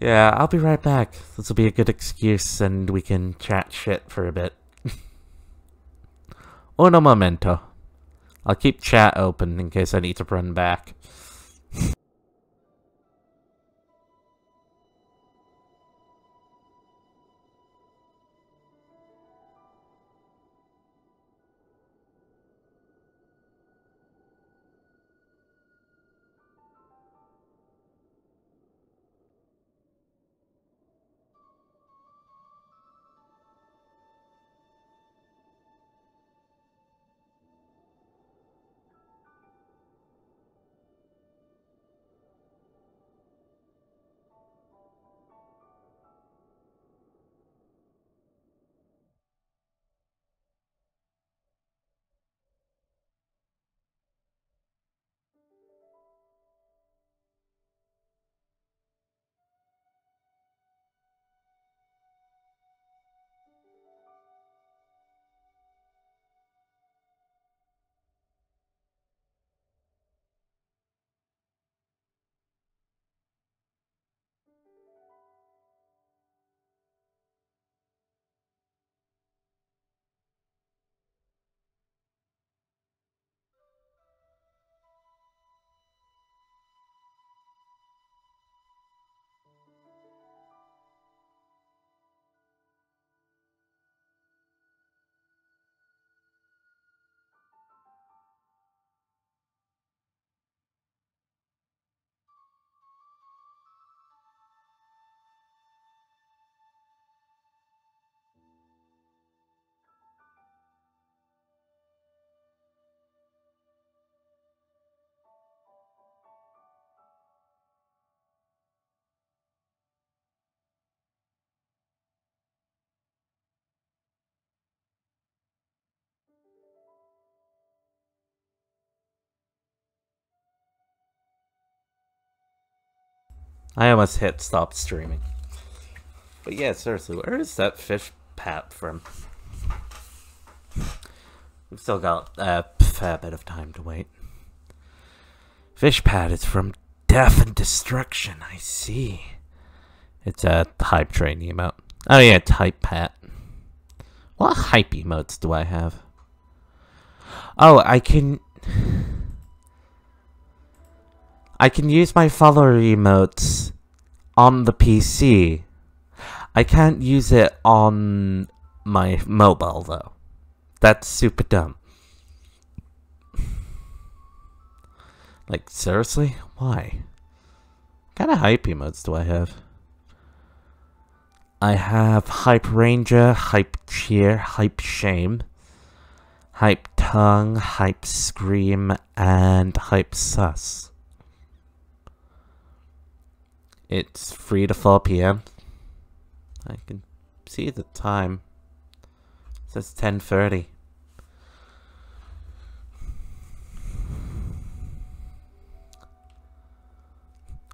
yeah, I'll be right back. This will be a good excuse and we can chat shit for a bit. (laughs) Uno momento. I'll keep chat open in case I need to run back. I almost hit stop streaming. But yeah, seriously, where is that fish pat from? We've still got a fair bit of time to wait. Fish pad is from Death and Destruction, I see. It's a hype train emote. Oh yeah, type pat. What hype emotes do I have? Oh, I can... I can use my follower emotes on the PC. I can't use it on my mobile, though. That's super dumb. Like, seriously? Why? What kind of hype emotes do I have? I have Hype Ranger, Hype Cheer, Hype Shame, Hype Tongue, Hype Scream, and Hype Sus. It's 3 to 4 p.m. I can see the time. It says 10.30.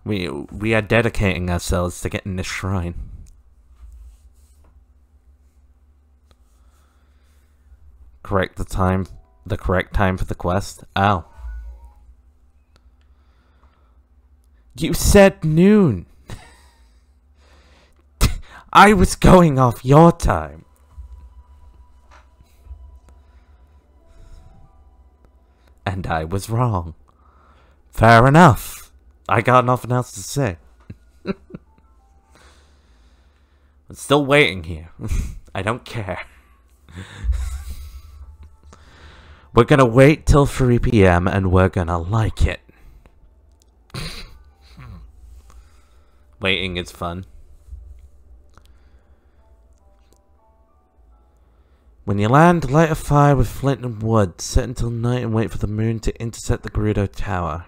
We, we are dedicating ourselves to getting this shrine. Correct the time, the correct time for the quest? Oh. You said noon. (laughs) I was going off your time. And I was wrong. Fair enough. I got nothing else to say. (laughs) I'm still waiting here. (laughs) I don't care. we're gonna wait till 3 p.m. and we're gonna like it. Waiting is fun. When you land, light a fire with flint and wood. Sit until night and wait for the moon to intercept the Gerudo Tower.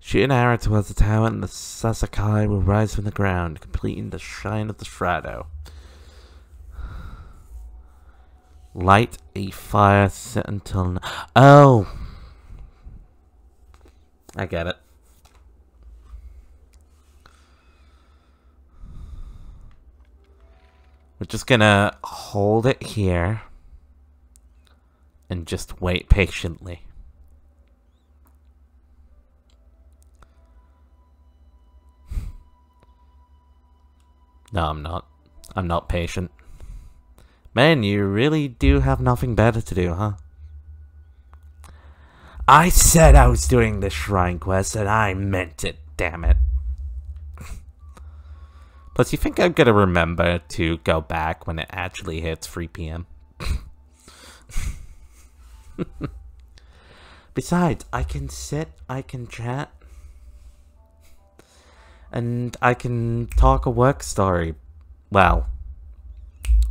Shoot an arrow towards the tower and the Sasakai will rise from the ground, completing the shine of the shadow. Light a fire sit until... Oh! I get it. We're just gonna hold it here and just wait patiently. (laughs) No, I'm not. I'm not patient. Man, you really do have nothing better to do, huh? I said I was doing the shrine quest and I meant it, damn it. Plus, you think I'm gonna remember to go back when it actually hits 3 p.m.? (laughs) Besides, I can sit, I can chat, and I can talk a work story. Well,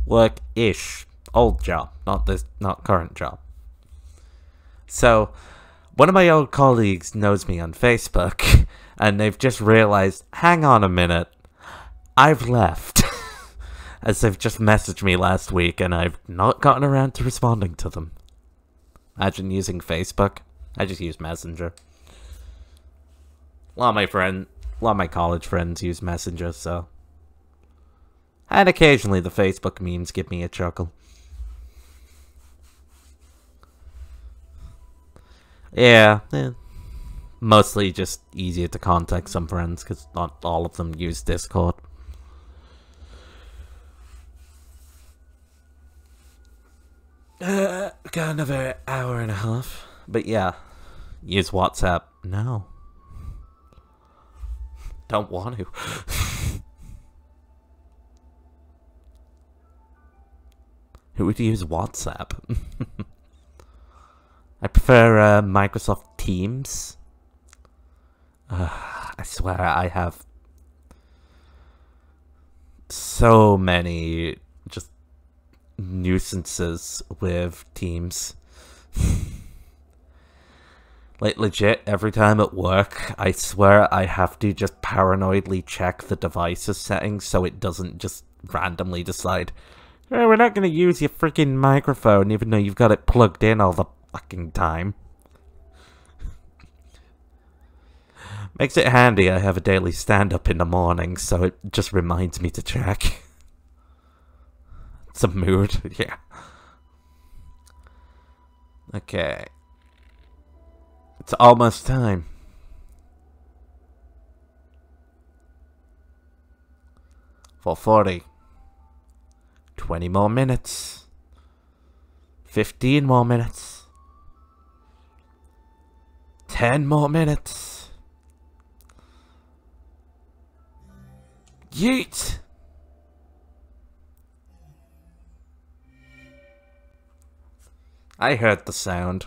work-ish. Old job, not this, not current job. So, one of my old colleagues knows me on Facebook, (laughs) and they've just realized, hang on a minute, I've left. (laughs) As they've just messaged me last week, and I've not gotten around to responding to them. Imagine using Facebook. I just use Messenger. A lot of my friend, a lot of my college friends use Messenger, so. And occasionally the Facebook memes give me a chuckle. Yeah, eh, mostly just easier to contact some friends because not all of them use Discord. Uh, got another hour and a half. But yeah, use WhatsApp. No. Don't want to. (laughs) Who would use WhatsApp? (laughs) I prefer uh, Microsoft Teams. Uh, I swear I have so many nuisances with Teams. (laughs) like legit, every time at work, I swear I have to just paranoidly check the device's settings so it doesn't just randomly decide, hey, we're not to use your freaking microphone even though you've got it plugged in all the fucking time. (laughs) Makes it handy I have a daily stand-up in the morning, so it just reminds me to check. (laughs) it's a mood, (laughs) yeah. Okay. It's almost time. Four forty. Twenty more minutes. Fifteen more minutes. Ten more minutes. Yeet! I heard the sound.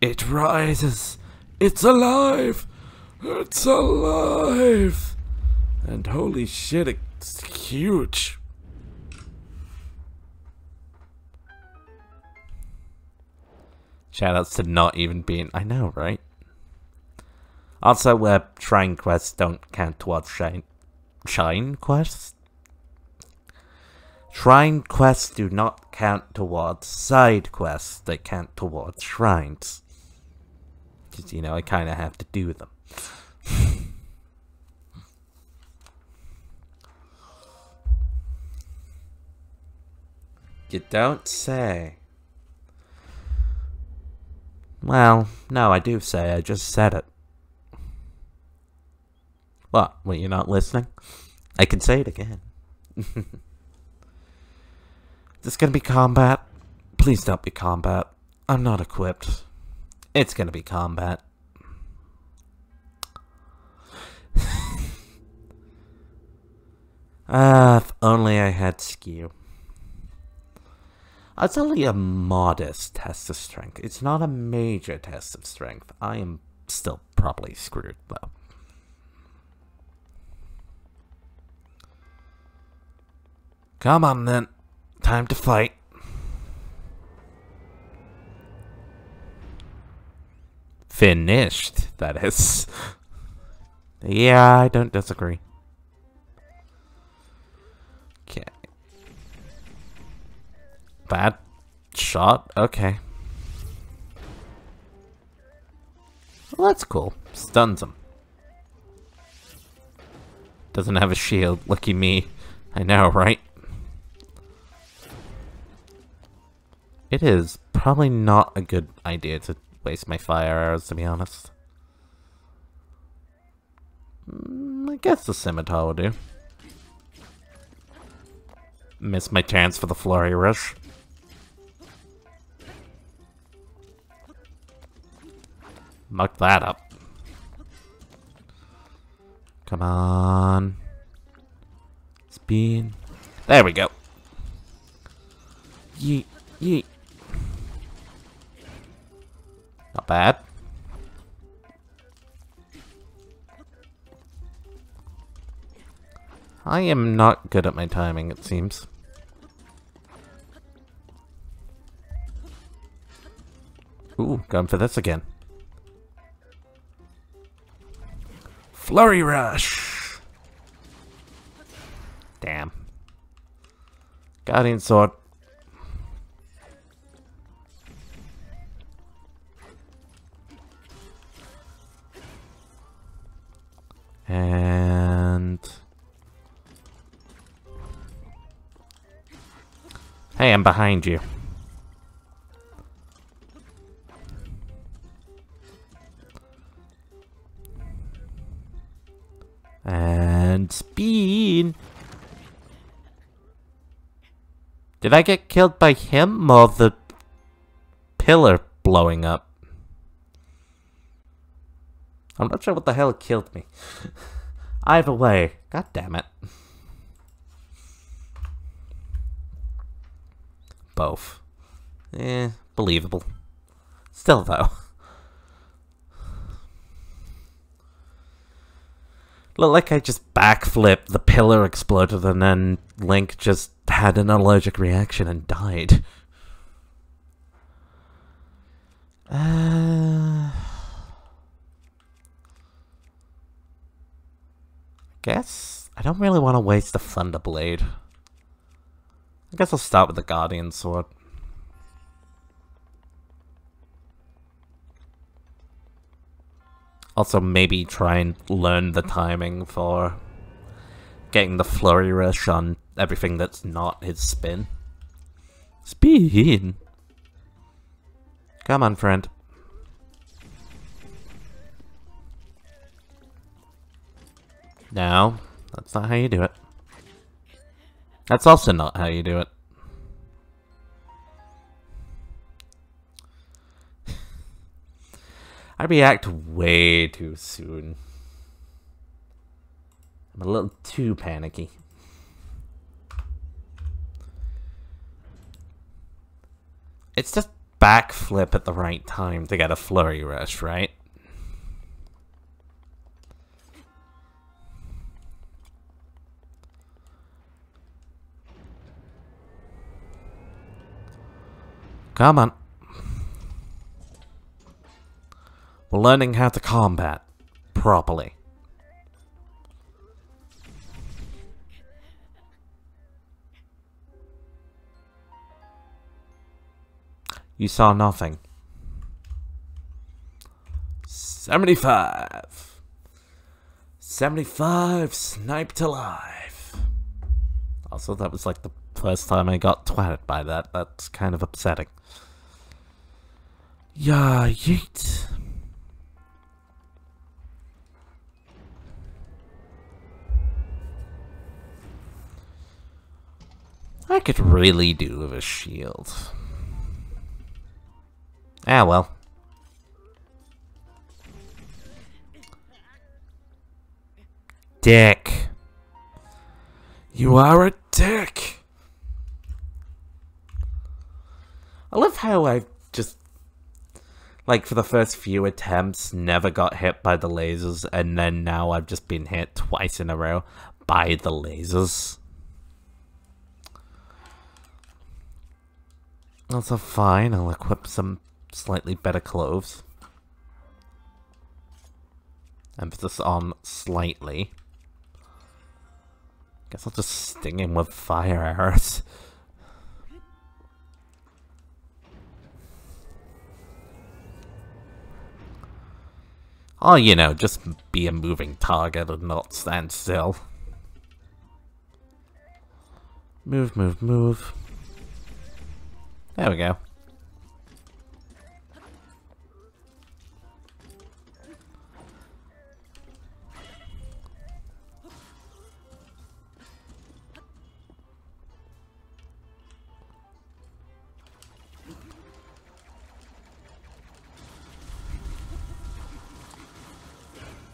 it rises! It's alive! It's alive! And holy shit, it's huge! Shoutouts to not even being. I know, right? Also, uh, shrine quests don't count towards shine. Shine quests? Shrine quests do not count towards side quests, they count towards shrines. Because, you know, I kind of have to do them. (laughs) you don't say. Well, no, I do say. I just said it. What? Were you're not listening? I can say it again. (laughs) Is this gonna be combat? Please don't be combat. I'm not equipped. It's gonna be combat. (laughs) Ah, if only I had skew. It's only a modest test of strength. It's not a major test of strength. I am still probably screwed, though. Come on, then. Time to fight. Finished, that is. yeah, I don't disagree. Okay. Bad shot? Okay. Well, that's cool. Stuns him. Doesn't have a shield. Lucky me. I know, right? It is probably not a good idea to waste my fire arrows, to be honest. Mm, I guess the scimitar will do. Miss my chance for the flurry rush. Muck that up. Come on. Speed. There we go. Yeet, yeet. Bad. I am not good at my timing, it seems. Ooh, going for this again. Flurry Rush! Damn. Guardian Sword. And... Hey, I'm behind you. And speed. Did I get killed by him or the pillar blowing up? I'm not sure what the hell killed me. (laughs) Either way, god damn it. Both. Eh, believable. Still though. Look like I just backflipped, the pillar exploded, and then Link just had an allergic reaction and died. Uh... Guess I don't really want to waste the Thunderblade. I guess I'll start with the Guardian Sword. Also, maybe try and learn the timing for getting the Flurry Rush on everything that's not his spin. Spin! Come on, friend. No, that's not how you do it. That's also not how you do it. (laughs) I react way too soon. I'm a little too panicky. It's just backflip at the right time to get a flurry rush, right? Come on. We're learning how to combat properly. You saw nothing. 75. 75 sniped alive. Also, that was like the first time I got twatted by that. That's kind of upsetting. Yeah, yeet. I could really do with a shield. Ah, well. Dick. You are a dick. I love how I just, like, for the first few attempts, never got hit by the lasers, and then now I've just been hit twice in a row by the lasers. That's a fine. I'll equip some slightly better clothes. Emphasis on slightly. Guess I'll just sting him with fire arrows. Oh, you know, just be a moving target and not stand still. Move, move, move. There we go.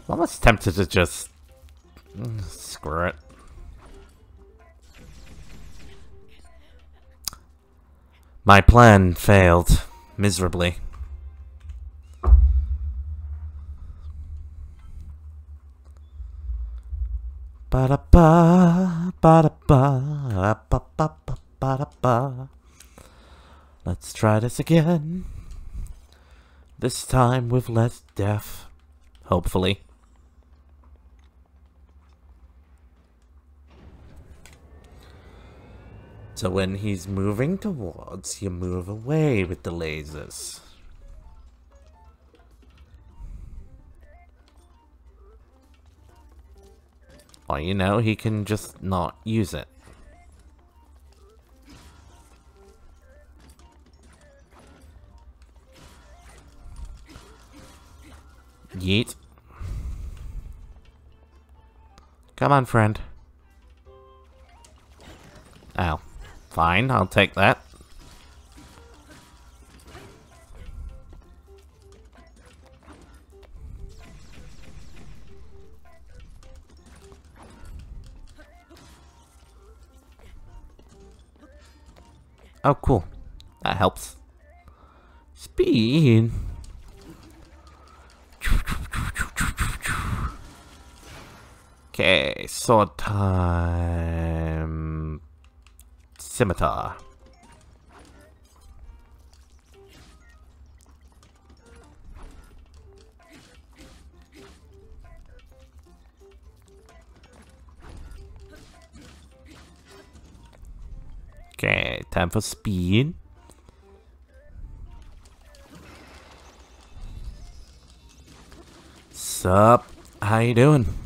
Almost tempted to just... Screw it. My plan failed miserably. Ba da ba ba da ba ba ba ba ba da ba. Let's try this again. This time with less death, hopefully. So when he's moving towards, you move away with the lasers. Or, you know, he can just not use it. Yeet. Come on, friend. Ow. Fine, I'll take that. Oh, cool. That helps. Speed. Okay, sword time scimitar. Okay, time for speed. Sup? How you doing?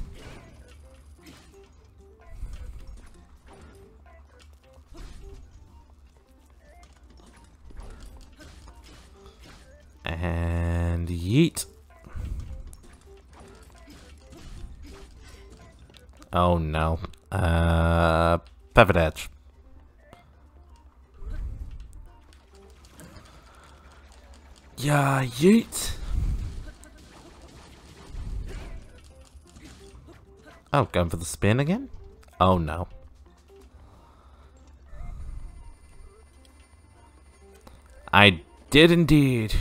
Pivot Edge. Yeah, yeet. Oh, going for the spin again? Oh no. I did indeed.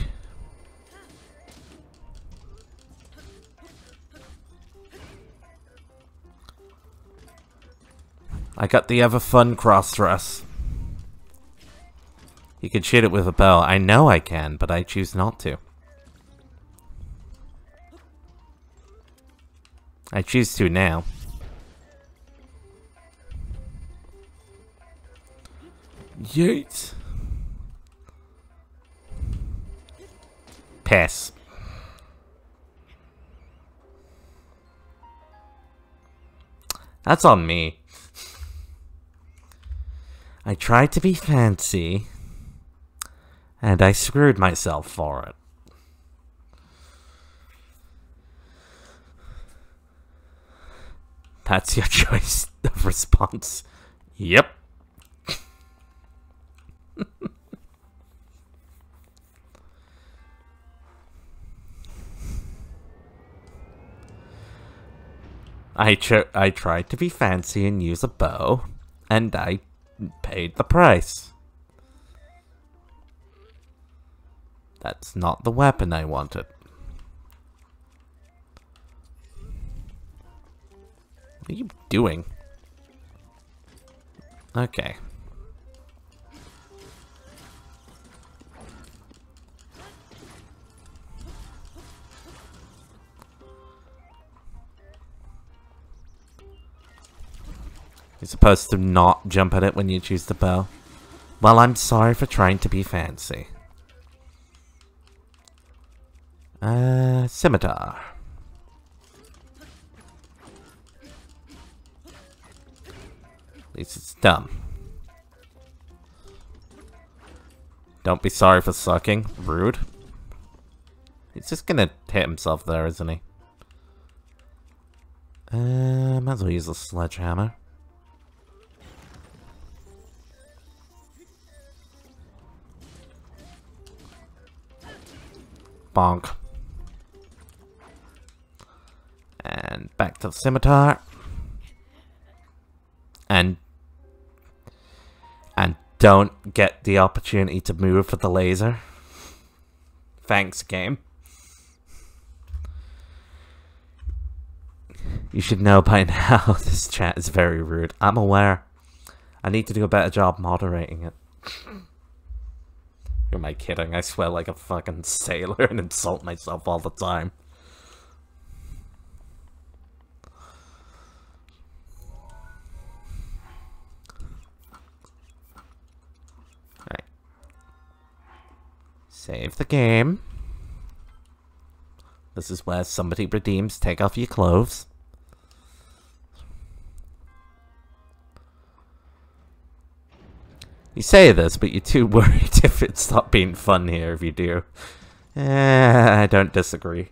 I got the ever fun cross thrust. You can shoot it with a bow. I know I can, but I choose not to. I choose to now. Yeet. Pass. That's on me. I tried to be fancy, and I screwed myself for it. That's your (laughs) choice of response. Yep. (laughs) I I tried to be fancy and use a bow, and I paid the price. That's not the weapon I wanted. What are you doing? Okay. You're supposed to not jump at it when you choose the bow. Well, I'm sorry for trying to be fancy. Uh, scimitar. At least it's dumb. Don't be sorry for sucking. Rude. He's just gonna hit himself there, isn't he? Uh, might as well use a sledgehammer. Bonk. And back to the scimitar. And and don't get the opportunity to move for the laser. Thanks, game. You should know by (laughs) now this chat is very rude. I'm aware. I need to do a better job moderating it. Am I kidding? I swear like a fucking sailor (laughs) and insult myself all the time. Alright. Save the game. This is where somebody redeems take off your clothes. You say this, but you're too (laughs) worried if it's not being fun here if you do. Eh, I don't disagree.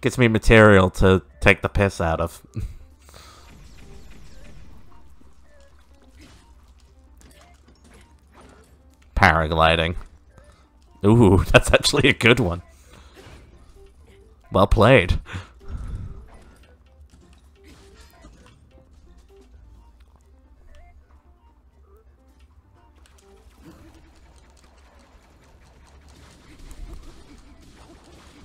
Gives me material to take the piss out of. (laughs) Paragliding. Ooh, (laughs) that's actually a good one. Well played.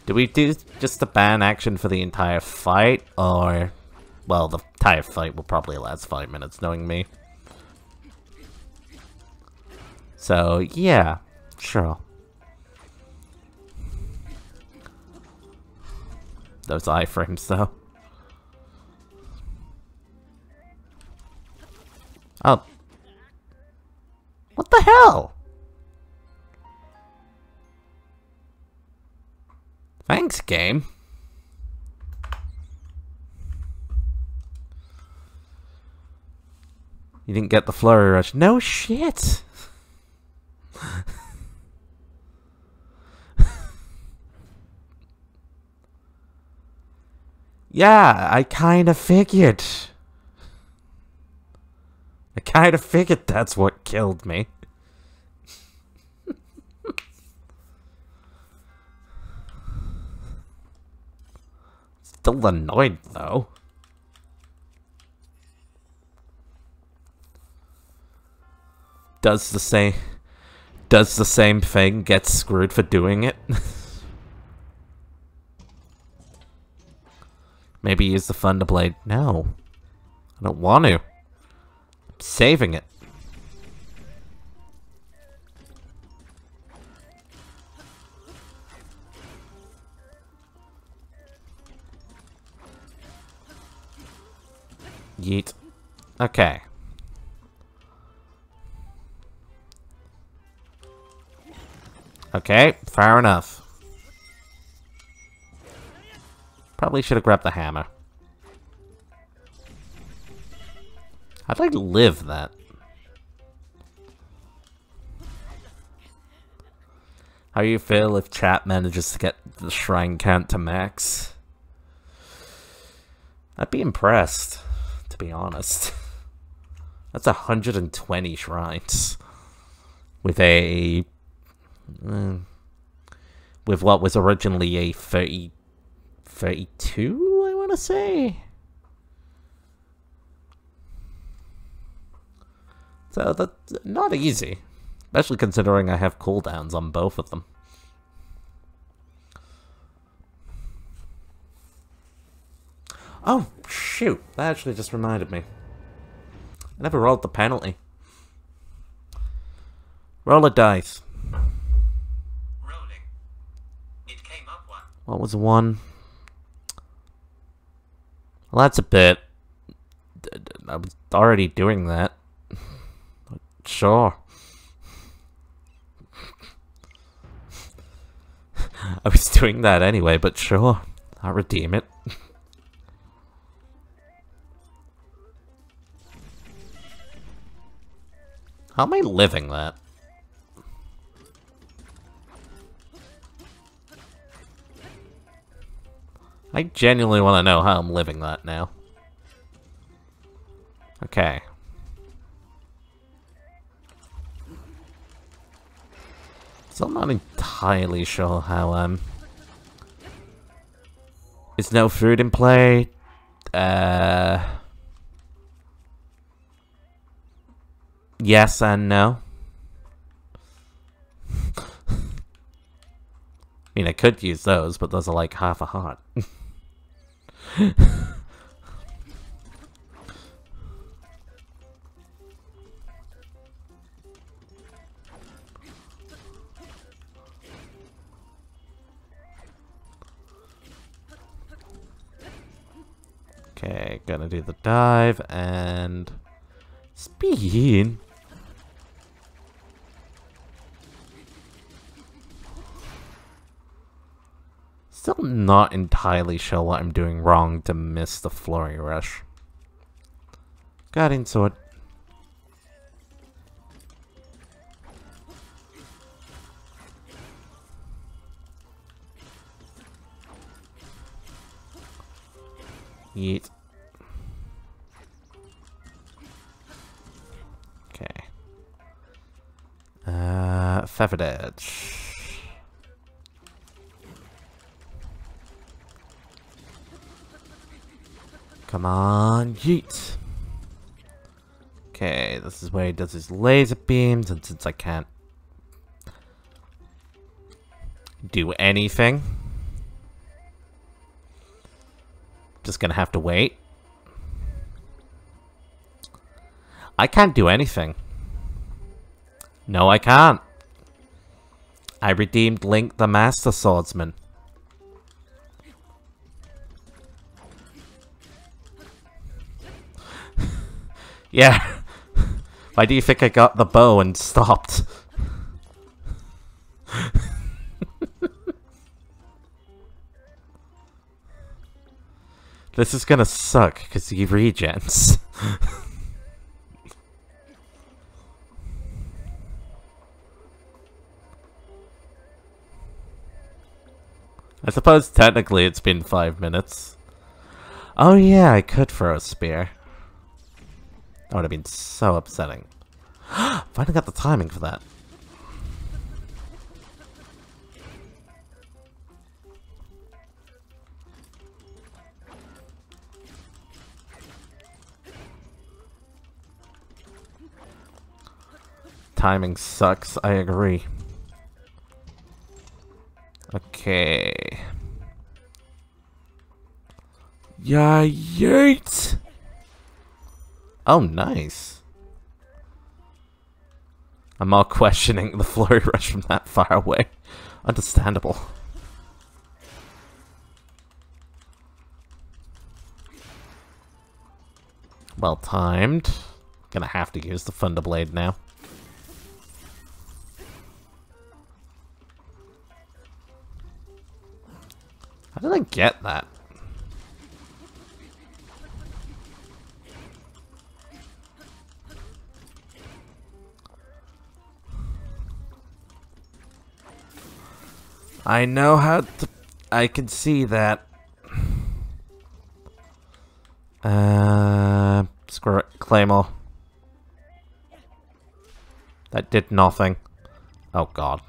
Do we do just the ban action for the entire fight, or... Well, the entire fight will probably last five minutes, knowing me. So, yeah, sure. Those iframes, though. Oh. What the hell? Thanks, game. You didn't get the flurry rush. No shit. (laughs) yeah, I kind of figured. I kind of figured that's what killed me. Still annoyed, though. Does the same... Does the same thing get screwed for doing it? (laughs) Maybe use the Thunder Blade. No. I don't want to. I'm saving it. Yeet. Okay. Okay, fair enough. Probably should have grabbed the hammer. I'd like to live that. How you feel if chat manages to get the shrine count to max? I'd be impressed, to be honest. (laughs) That's 120 shrines. With a... Uh, with what was originally a 30... 32, I want to say? So that's not easy. Especially considering I have cooldowns on both of them. Oh, shoot. That actually just reminded me. I never rolled the penalty. Roll a dice. Rolling. It came up one. What was one? Well, that's a bit. I was already doing that. Sure. (laughs) I was doing that anyway, but sure. I'll redeem it. How am I living that? I genuinely want to know how I'm living that now. Okay. So I'm not entirely sure how, um... Is no food in play? Uh... Yes and no. I mean, I could use those, but those are like half a heart. (laughs) okay, gonna do the dive and speed. Still not entirely sure what I'm doing wrong to miss the Flurry Rush. Got into it. Yeet. Okay. Uh, Feathered Edge. Come on, yeet. Okay, this is where he does his laser beams, and since I can't do anything, just gonna have to wait. I can't do anything. No, I can't. I redeemed Link the Master Swordsman. Yeah. (laughs) Why do you think I got the bow and stopped? this is gonna suck, because he regens. (laughs) I suppose technically it's been five minutes. Oh yeah, I could throw a spear. That would have been so upsetting. (gasps) Finally got the timing for that. Timing sucks, I agree. Okay. Yeah, yeet! Oh, nice. I'm all questioning the flurry (laughs) rush from that far away. Understandable. Well timed. Gonna have to use the Thunder Blade now. How did I get that? I know how to... I can see that. Uh, screw it. Claymore. That did nothing. Oh god.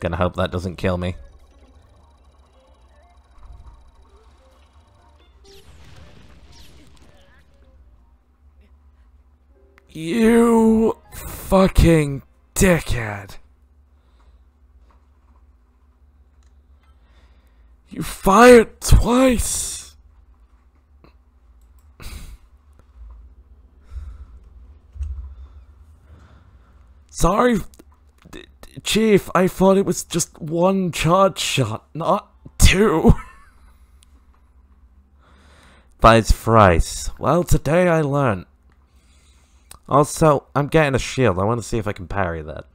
Gonna hope that doesn't kill me. You fucking dickhead. You fired twice. Sorry, Chief. I thought it was just one charge shot, not two. (laughs) Vice Thrice. Well, today I learned. Also, I'm getting a shield. I want to see if I can parry that.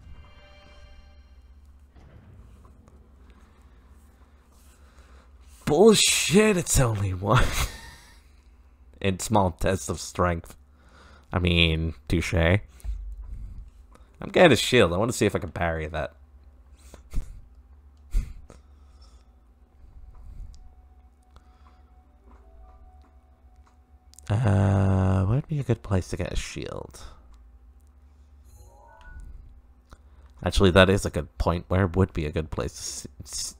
Bullshit, it's only one. (laughs) In small test of strength. I mean, touche. I'm getting a shield. I want to see if I can parry that. Uh, would be a good place to get a shield? Actually, that is a good point. Where would be a good place to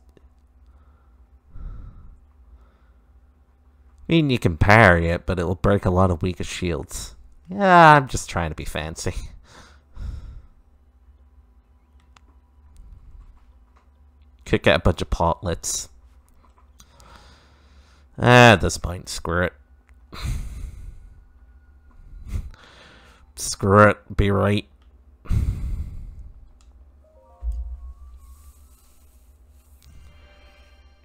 I mean, you can parry it, but it'll break a lot of weaker shields. Yeah, I'm just trying to be fancy. (laughs) Could get a bunch of pot lids. Ah, at this point, screw it. (laughs) Screw it, be right.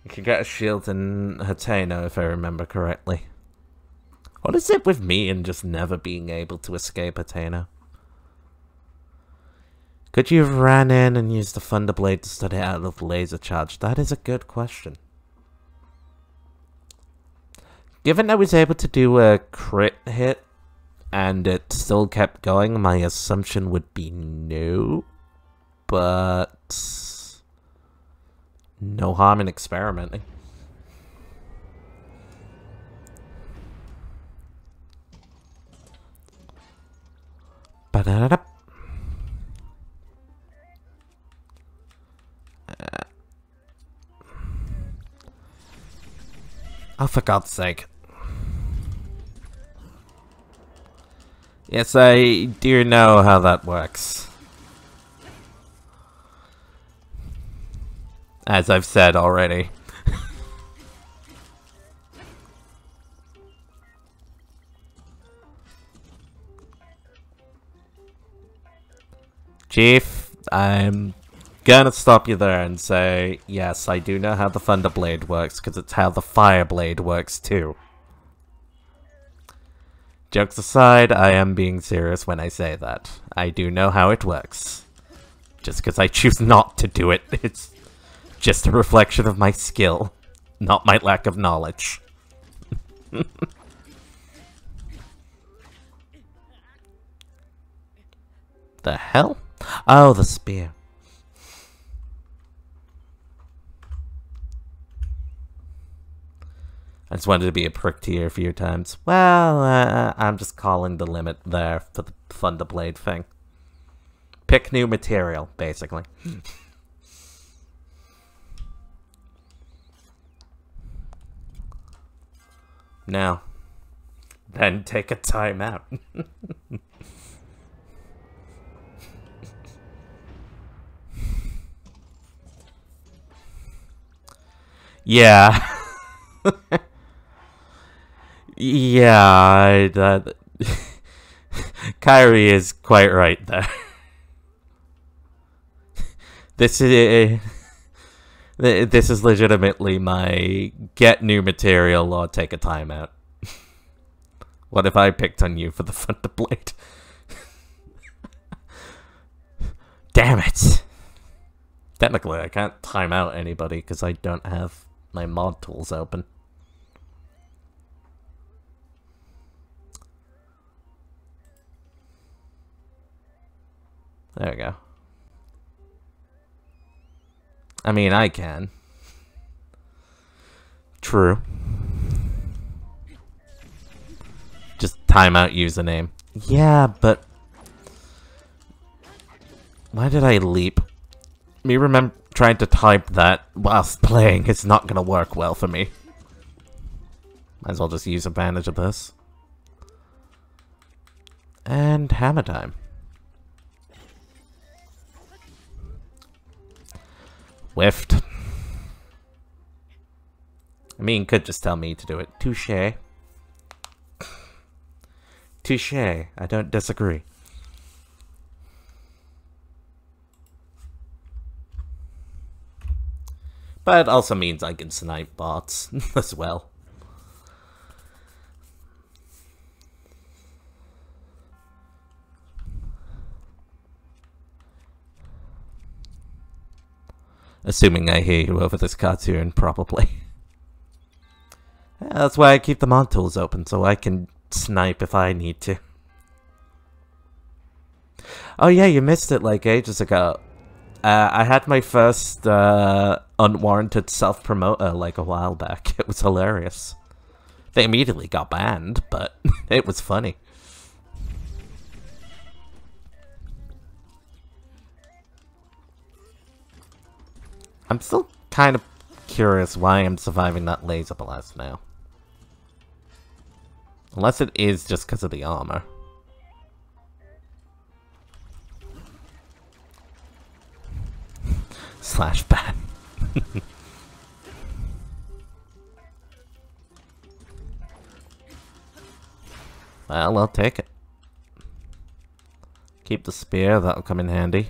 You can get a shield in Hateno if I remember correctly. What is it with me and just never being able to escape Hateno? Could you have ran in and used the Thunder Blade to study out of laser charge? That is a good question. Given I was able to do a crit hit and it still kept going, my assumption would be no. But no harm in experimenting. Uh. Oh, for God's sake. Yes, I do know how that works. As I've said already. (laughs) Chief, I'm gonna stop you there and say, yes, I do know how the Thunder Blade works, because it's how the Fire Blade works too. Jokes aside, I am being serious when I say that. I do know how it works. Just because I choose not to do it, (laughs) it's just a reflection of my skill, not my lack of knowledge. (laughs) the hell? Oh, the spear. I just wanted to be a prick to you a few times. Well, uh, I'm just calling the limit there for the Thunder Blade thing. Pick new material, basically. now, then take a time out. (laughs) yeah. (laughs) yeah, I, that (laughs) Kyrie is quite right there. (laughs) this is (laughs) this is legitimately my get new material or take a timeout. what if I picked on you for the Thunder Blade? Damn it! Technically, I can't time out anybody because I don't have my mod tools open. There we go. I mean, I can. True. Just timeout username. Yeah, but... Why did I leap? Me remember trying to type that whilst playing It's not gonna work well for me. Might as well just use advantage of this. And hammer time. Whiffed. I mean, could just tell me to do it. Touche. Touche. I don't disagree. But it also means I can snipe bots (laughs) as well. Assuming I hear you over this cartoon, probably. yeah, that's why I keep the mod tools open, so I can snipe if I need to. Oh yeah, you missed it like ages ago. Uh, I had my first uh, unwarranted self-promoter like a while back. (laughs) It was hilarious. They immediately got banned, but (laughs) it was funny. I'm still kind of curious why I'm surviving that laser blast now. Unless it is just because of the armor. (laughs) Slash bat. (laughs) well, I'll take it. Keep the spear, that'll come in handy.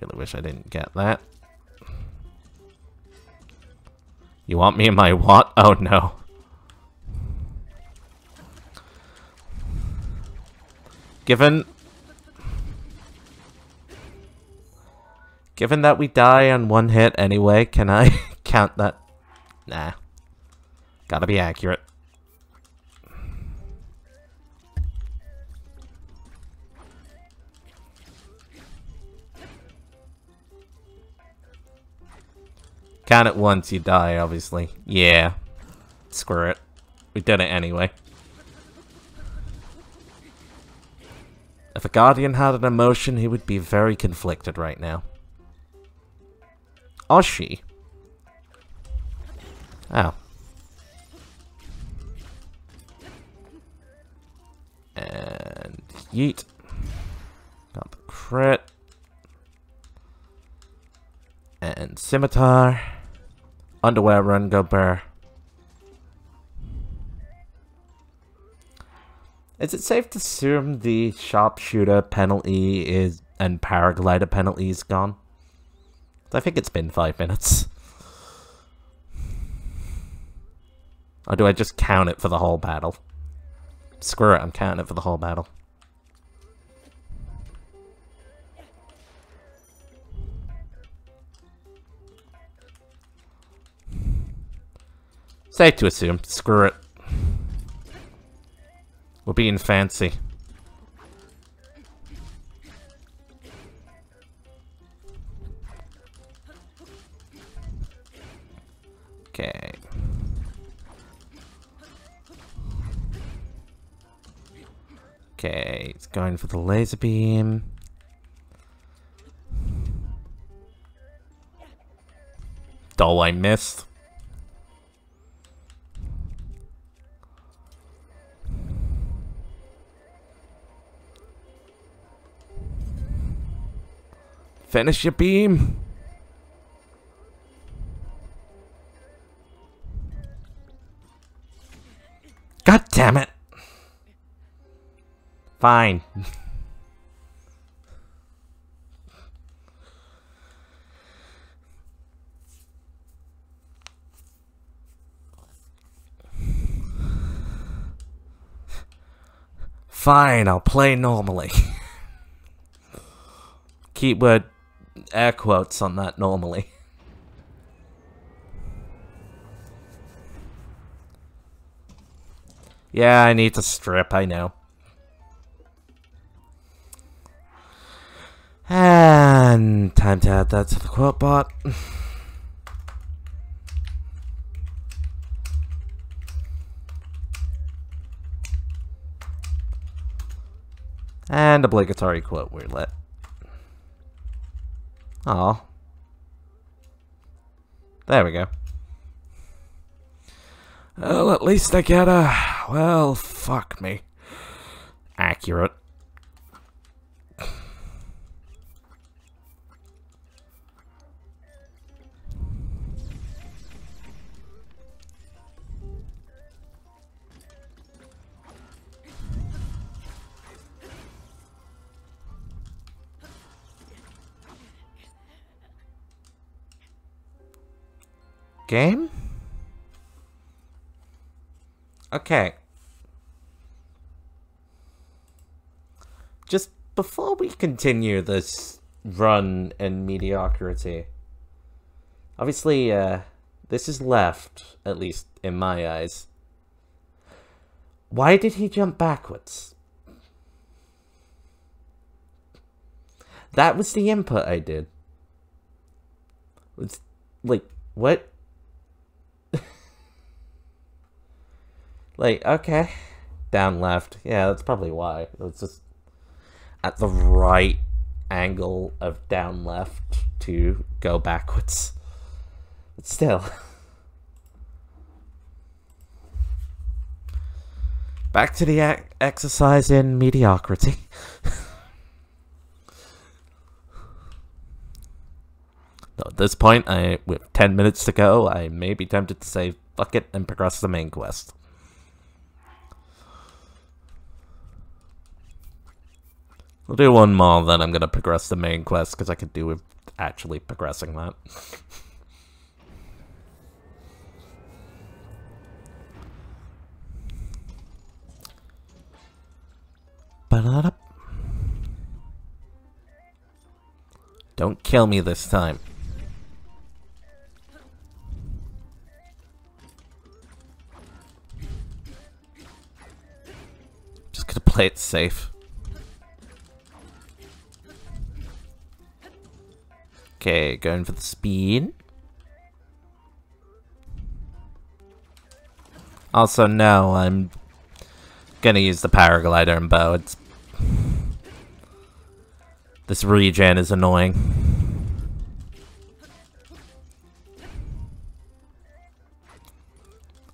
Really wish I didn't get that. You want me in my what? (laughs) Oh no. Given... Given that we die on one hit anyway, can I (laughs) count that? Nah. Gotta be accurate. Count it once, you die, obviously. Yeah. Screw it. We did it anyway. If a Guardian had an emotion, he would be very conflicted right now. Or she. Oh. And yeet. Got the crit. And scimitar. Underwear run, go bear. Is it safe to assume the sharpshooter penalty is and paraglider penalty is gone? I think it's been five minutes. Or do I just count it for the whole battle? Screw it, I'm counting it for the whole battle. Safe to assume. Screw it. We're being fancy. Okay. Okay, it's going for the laser beam. Oh, I missed. Finish your beam. God damn it. Fine. Fine, I'll play normally. (laughs) Keyword air quotes on that normally. (laughs) Yeah, I need to strip, I know. And time to add that to the quote bot. And obligatory quote we're lit. Oh. There we go. Well, at least I get a... Well, fuck me. Accurate. Game? Okay. Just before we continue this run in mediocrity, obviously, uh, this is left, at least in my eyes. Why did he jump backwards? That was the input I did. It's like, what? Like, okay. Down left. Yeah, that's probably why. It's just at the right angle of down left to go backwards. But still. (laughs) Back to the exercise in mediocrity. (laughs) At this point, I with 10 minutes to go, I may be tempted to say fuck it and progress the main quest. We'll do one more, then I'm gonna progress the main quest, because I could do with actually progressing that. Don't kill me this time. Just gonna play it safe. Okay, going for the speed. Also, no, I'm gonna use the paraglider and bow. It's this regen is annoying.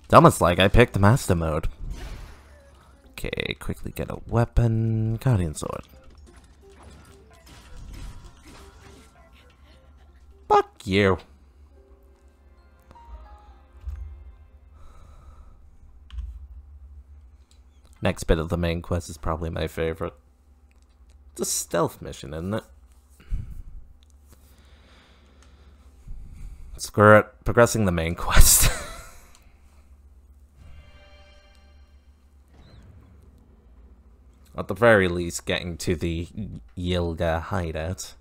It's almost like I picked master mode. Okay, quickly get a weapon. Guardian sword. Fuck you. Next bit of the main quest is probably my favorite. It's a stealth mission, isn't it? Screw it. Progressing the main (laughs) quest. At the very least, getting to the Yiga hideout.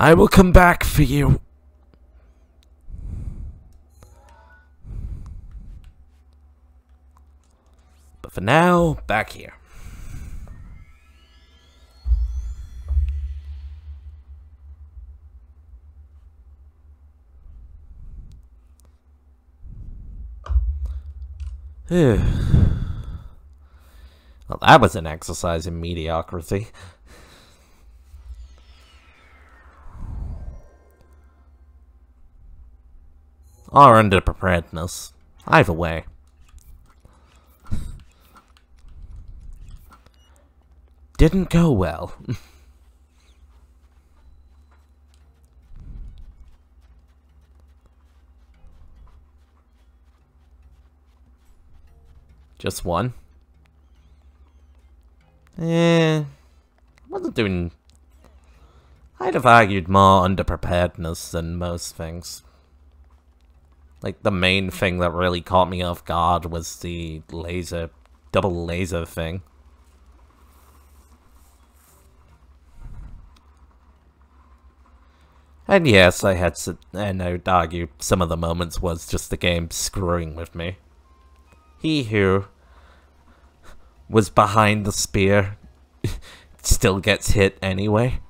I will come back for you. But for now, back here. (sighs) well, that was an exercise in mediocrity. Or underpreparedness. Either way. Didn't go well. (laughs) Just one? Eh, wasn't doing... I'd have argued more underpreparedness than most things. Like, the main thing that really caught me off guard was the laser, double laser thing. And yes, I had, to, and I would argue some of the moments was just the game screwing with me. He who was behind the spear (laughs) still gets hit anyway.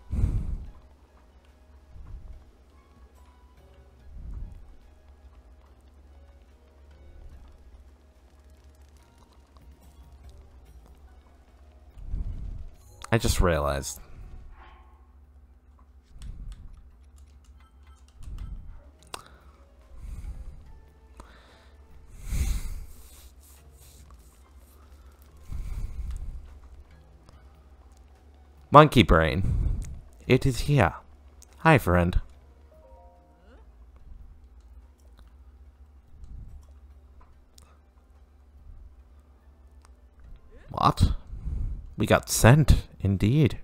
I just realized. Monkey Brain. It is here. Hi, friend. What? We got sent, indeed.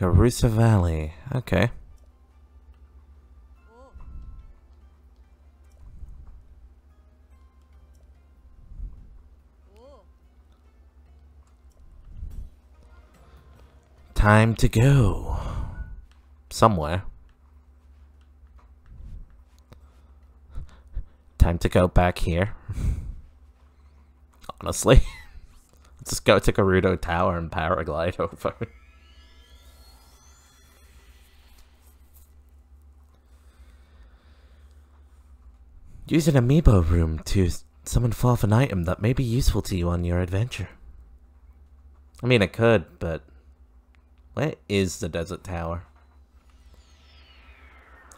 Karusa Valley. Okay. Time to go. Somewhere. Time to go back here. (laughs) Honestly. Let's (laughs) just go to Gerudo Tower and paraglide over. (laughs) Use an amiibo rune to summon forth an item that may be useful to you on your adventure. I mean, it could, but where is the desert tower?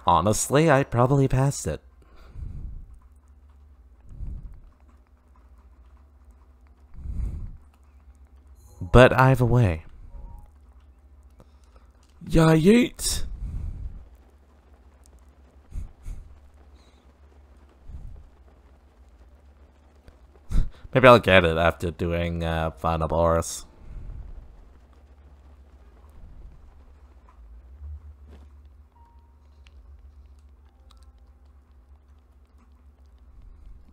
Honestly, I probably passed it. But I have a way. Yeah, yeet! Maybe I'll get it after doing uh, Vah Naboris.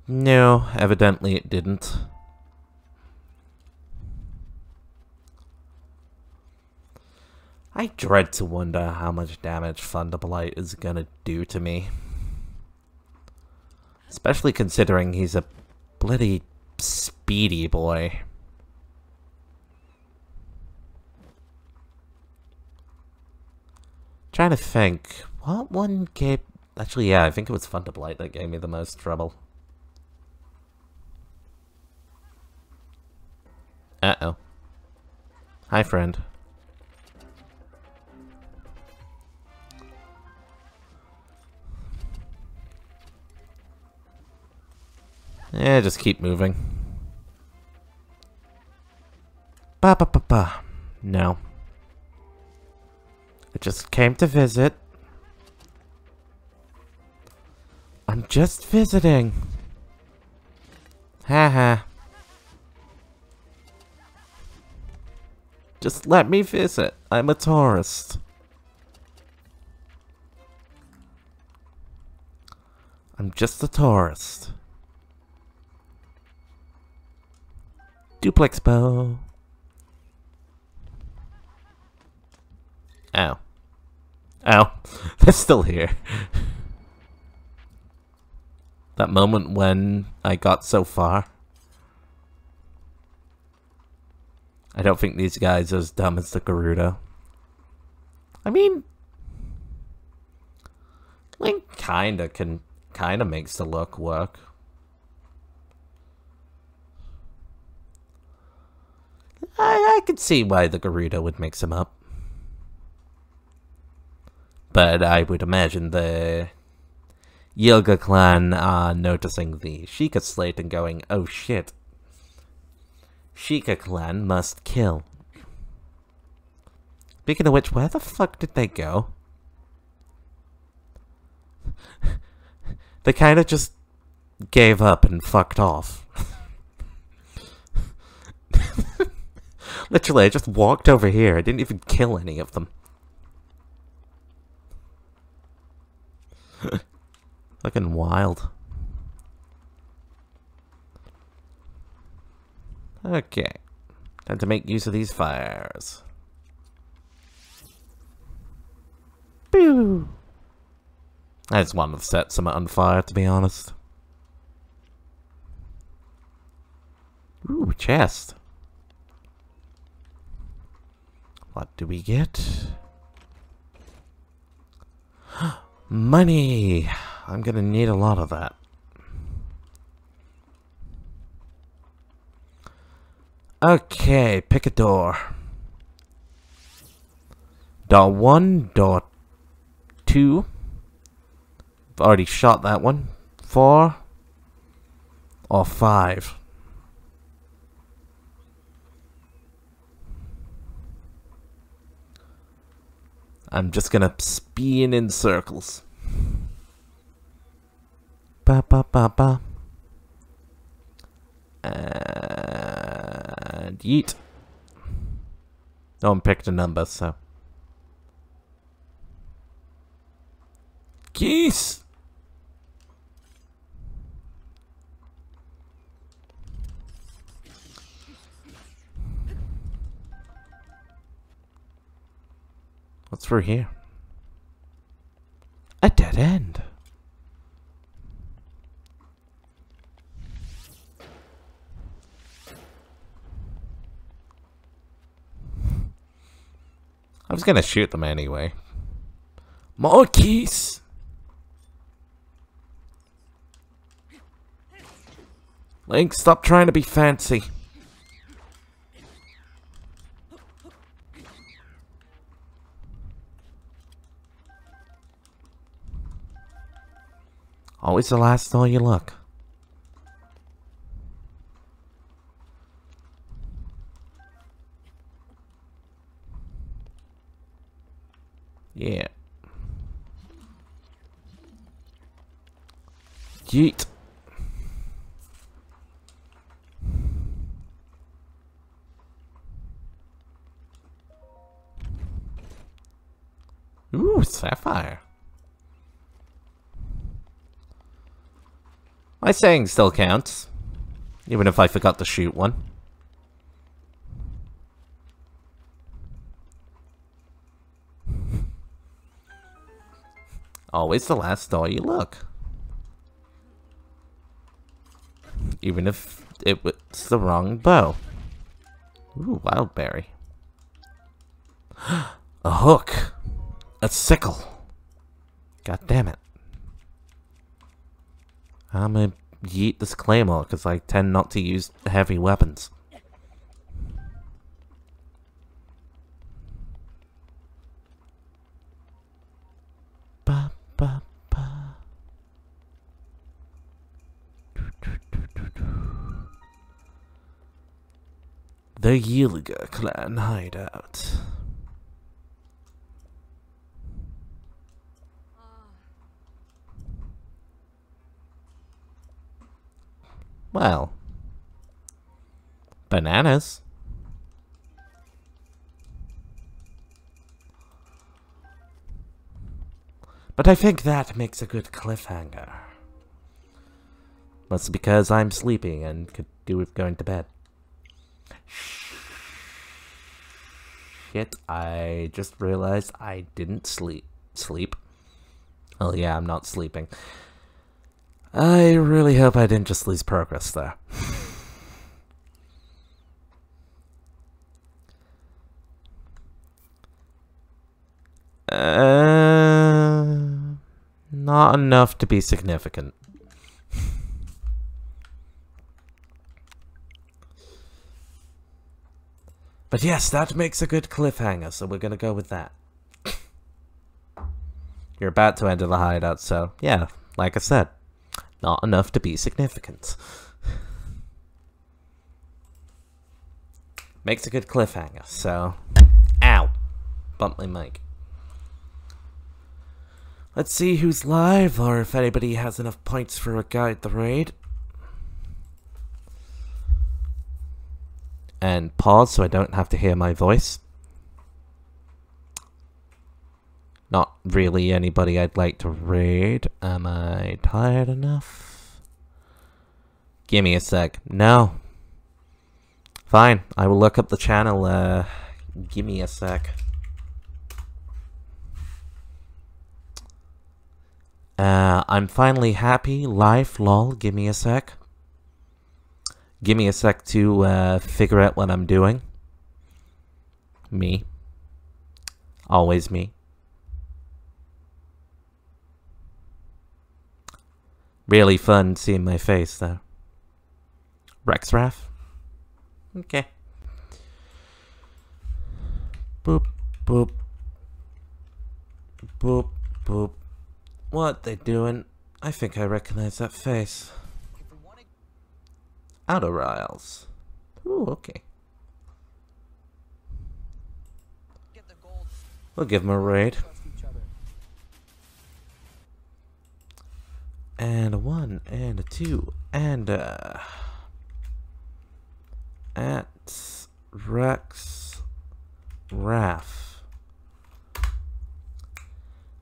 No, evidently it didn't. I dread to wonder how much damage Thunderblight is gonna do to me. Especially considering he's a bloody speedy boy. Trying to think, what one gave... Actually, yeah, I think it was Thunderblight that gave me the most trouble. Uh-oh. Hi, friend. Yeah, just keep moving. Ba ba ba ba. No. I just came to visit. I'm just visiting. Ha ha. just let me visit. I'm a tourist. I'm just a tourist. Duplex bow. Ow. Ow. (laughs) They're still here. that moment when I got so far. I don't think these guys are as dumb as the Gerudo. I mean, Link kinda can kinda makes the look work. I I could see why the Gerudo would mix him up. But I would imagine the Yiga clan are noticing the Sheikah slate and going, oh shit. Sheikah clan must kill. Speaking of which, where the fuck did they go? (laughs) they kind of just gave up and fucked off. Literally, I just walked over here. I didn't even kill any of them. (laughs) Fucking wild. Okay. Time to make use of these fires. Boo! I just wanted to set some on fire, to be honest. Ooh, chest. What do we get? (gasps) Money! I'm gonna need a lot of that. Okay, pick a door. Door 1, door 2. I've already shot that one. 4 or 5. I'm just gonna spin in circles. Ba ba ba ba. And yeet. No one picked a number, so. Geese! What's through here? A dead end. I was gonna shoot them anyway. More keys! Link, stop trying to be fancy. Always the last door you look. Yeah. Yeet. Ooh, sapphire. My saying still counts. Even if I forgot to shoot one. Always the last door you look. Even if it was the wrong bow. Ooh, wild berry. (gasps) A hook. A sickle. God damn it. I'm gonna yeet this claymore because I tend not to use heavy weapons. Ba, ba, ba. The Yiga clan hideout. Well, bananas. But I think that makes a good cliffhanger. Be because I'm sleeping and could do with going to bed. Shit, I just realized I didn't sleep. Sleep? Oh yeah, I'm not sleeping. I really hope I didn't just lose progress there. Uh, not enough to be significant. But yes, that makes a good cliffhanger, so we're gonna go with that. (coughs) You're about to enter the hideout, so yeah, like I said, not enough to be significant. Makes a good cliffhanger, so. Ow! Bump my mic. Let's see who's live, or if anybody has enough points for a guide the raid. And pause so I don't have to hear my voice. Not really anybody I'd like to raid. Am I tired enough? Give me a sec. No. Fine, I will look up the channel. Uh, give me a sec. Uh, I'm finally happy. Life, lol. Give me a sec. Give me a sec to uh, figure out what I'm doing. Me. Always me. Really fun seeing my face, though. Rexraff? Okay. Boop, boop. Boop, boop. What they doing? I think I recognize that face. Outer Riles. Ooh, okay. We'll give him a raid. And a one, and a two, and a... At Rex Raff.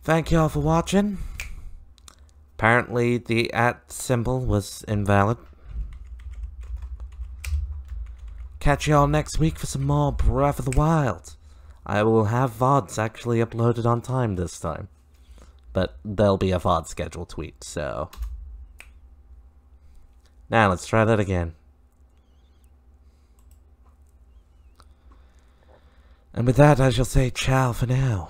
Thank y'all for watching. Apparently the at symbol was invalid. Catch y'all next week for some more Breath of the Wild. I will have VODs actually uploaded on time this time. But there'll be a VOD schedule tweet, so... Now let's try that again. And with that, I shall say ciao for now.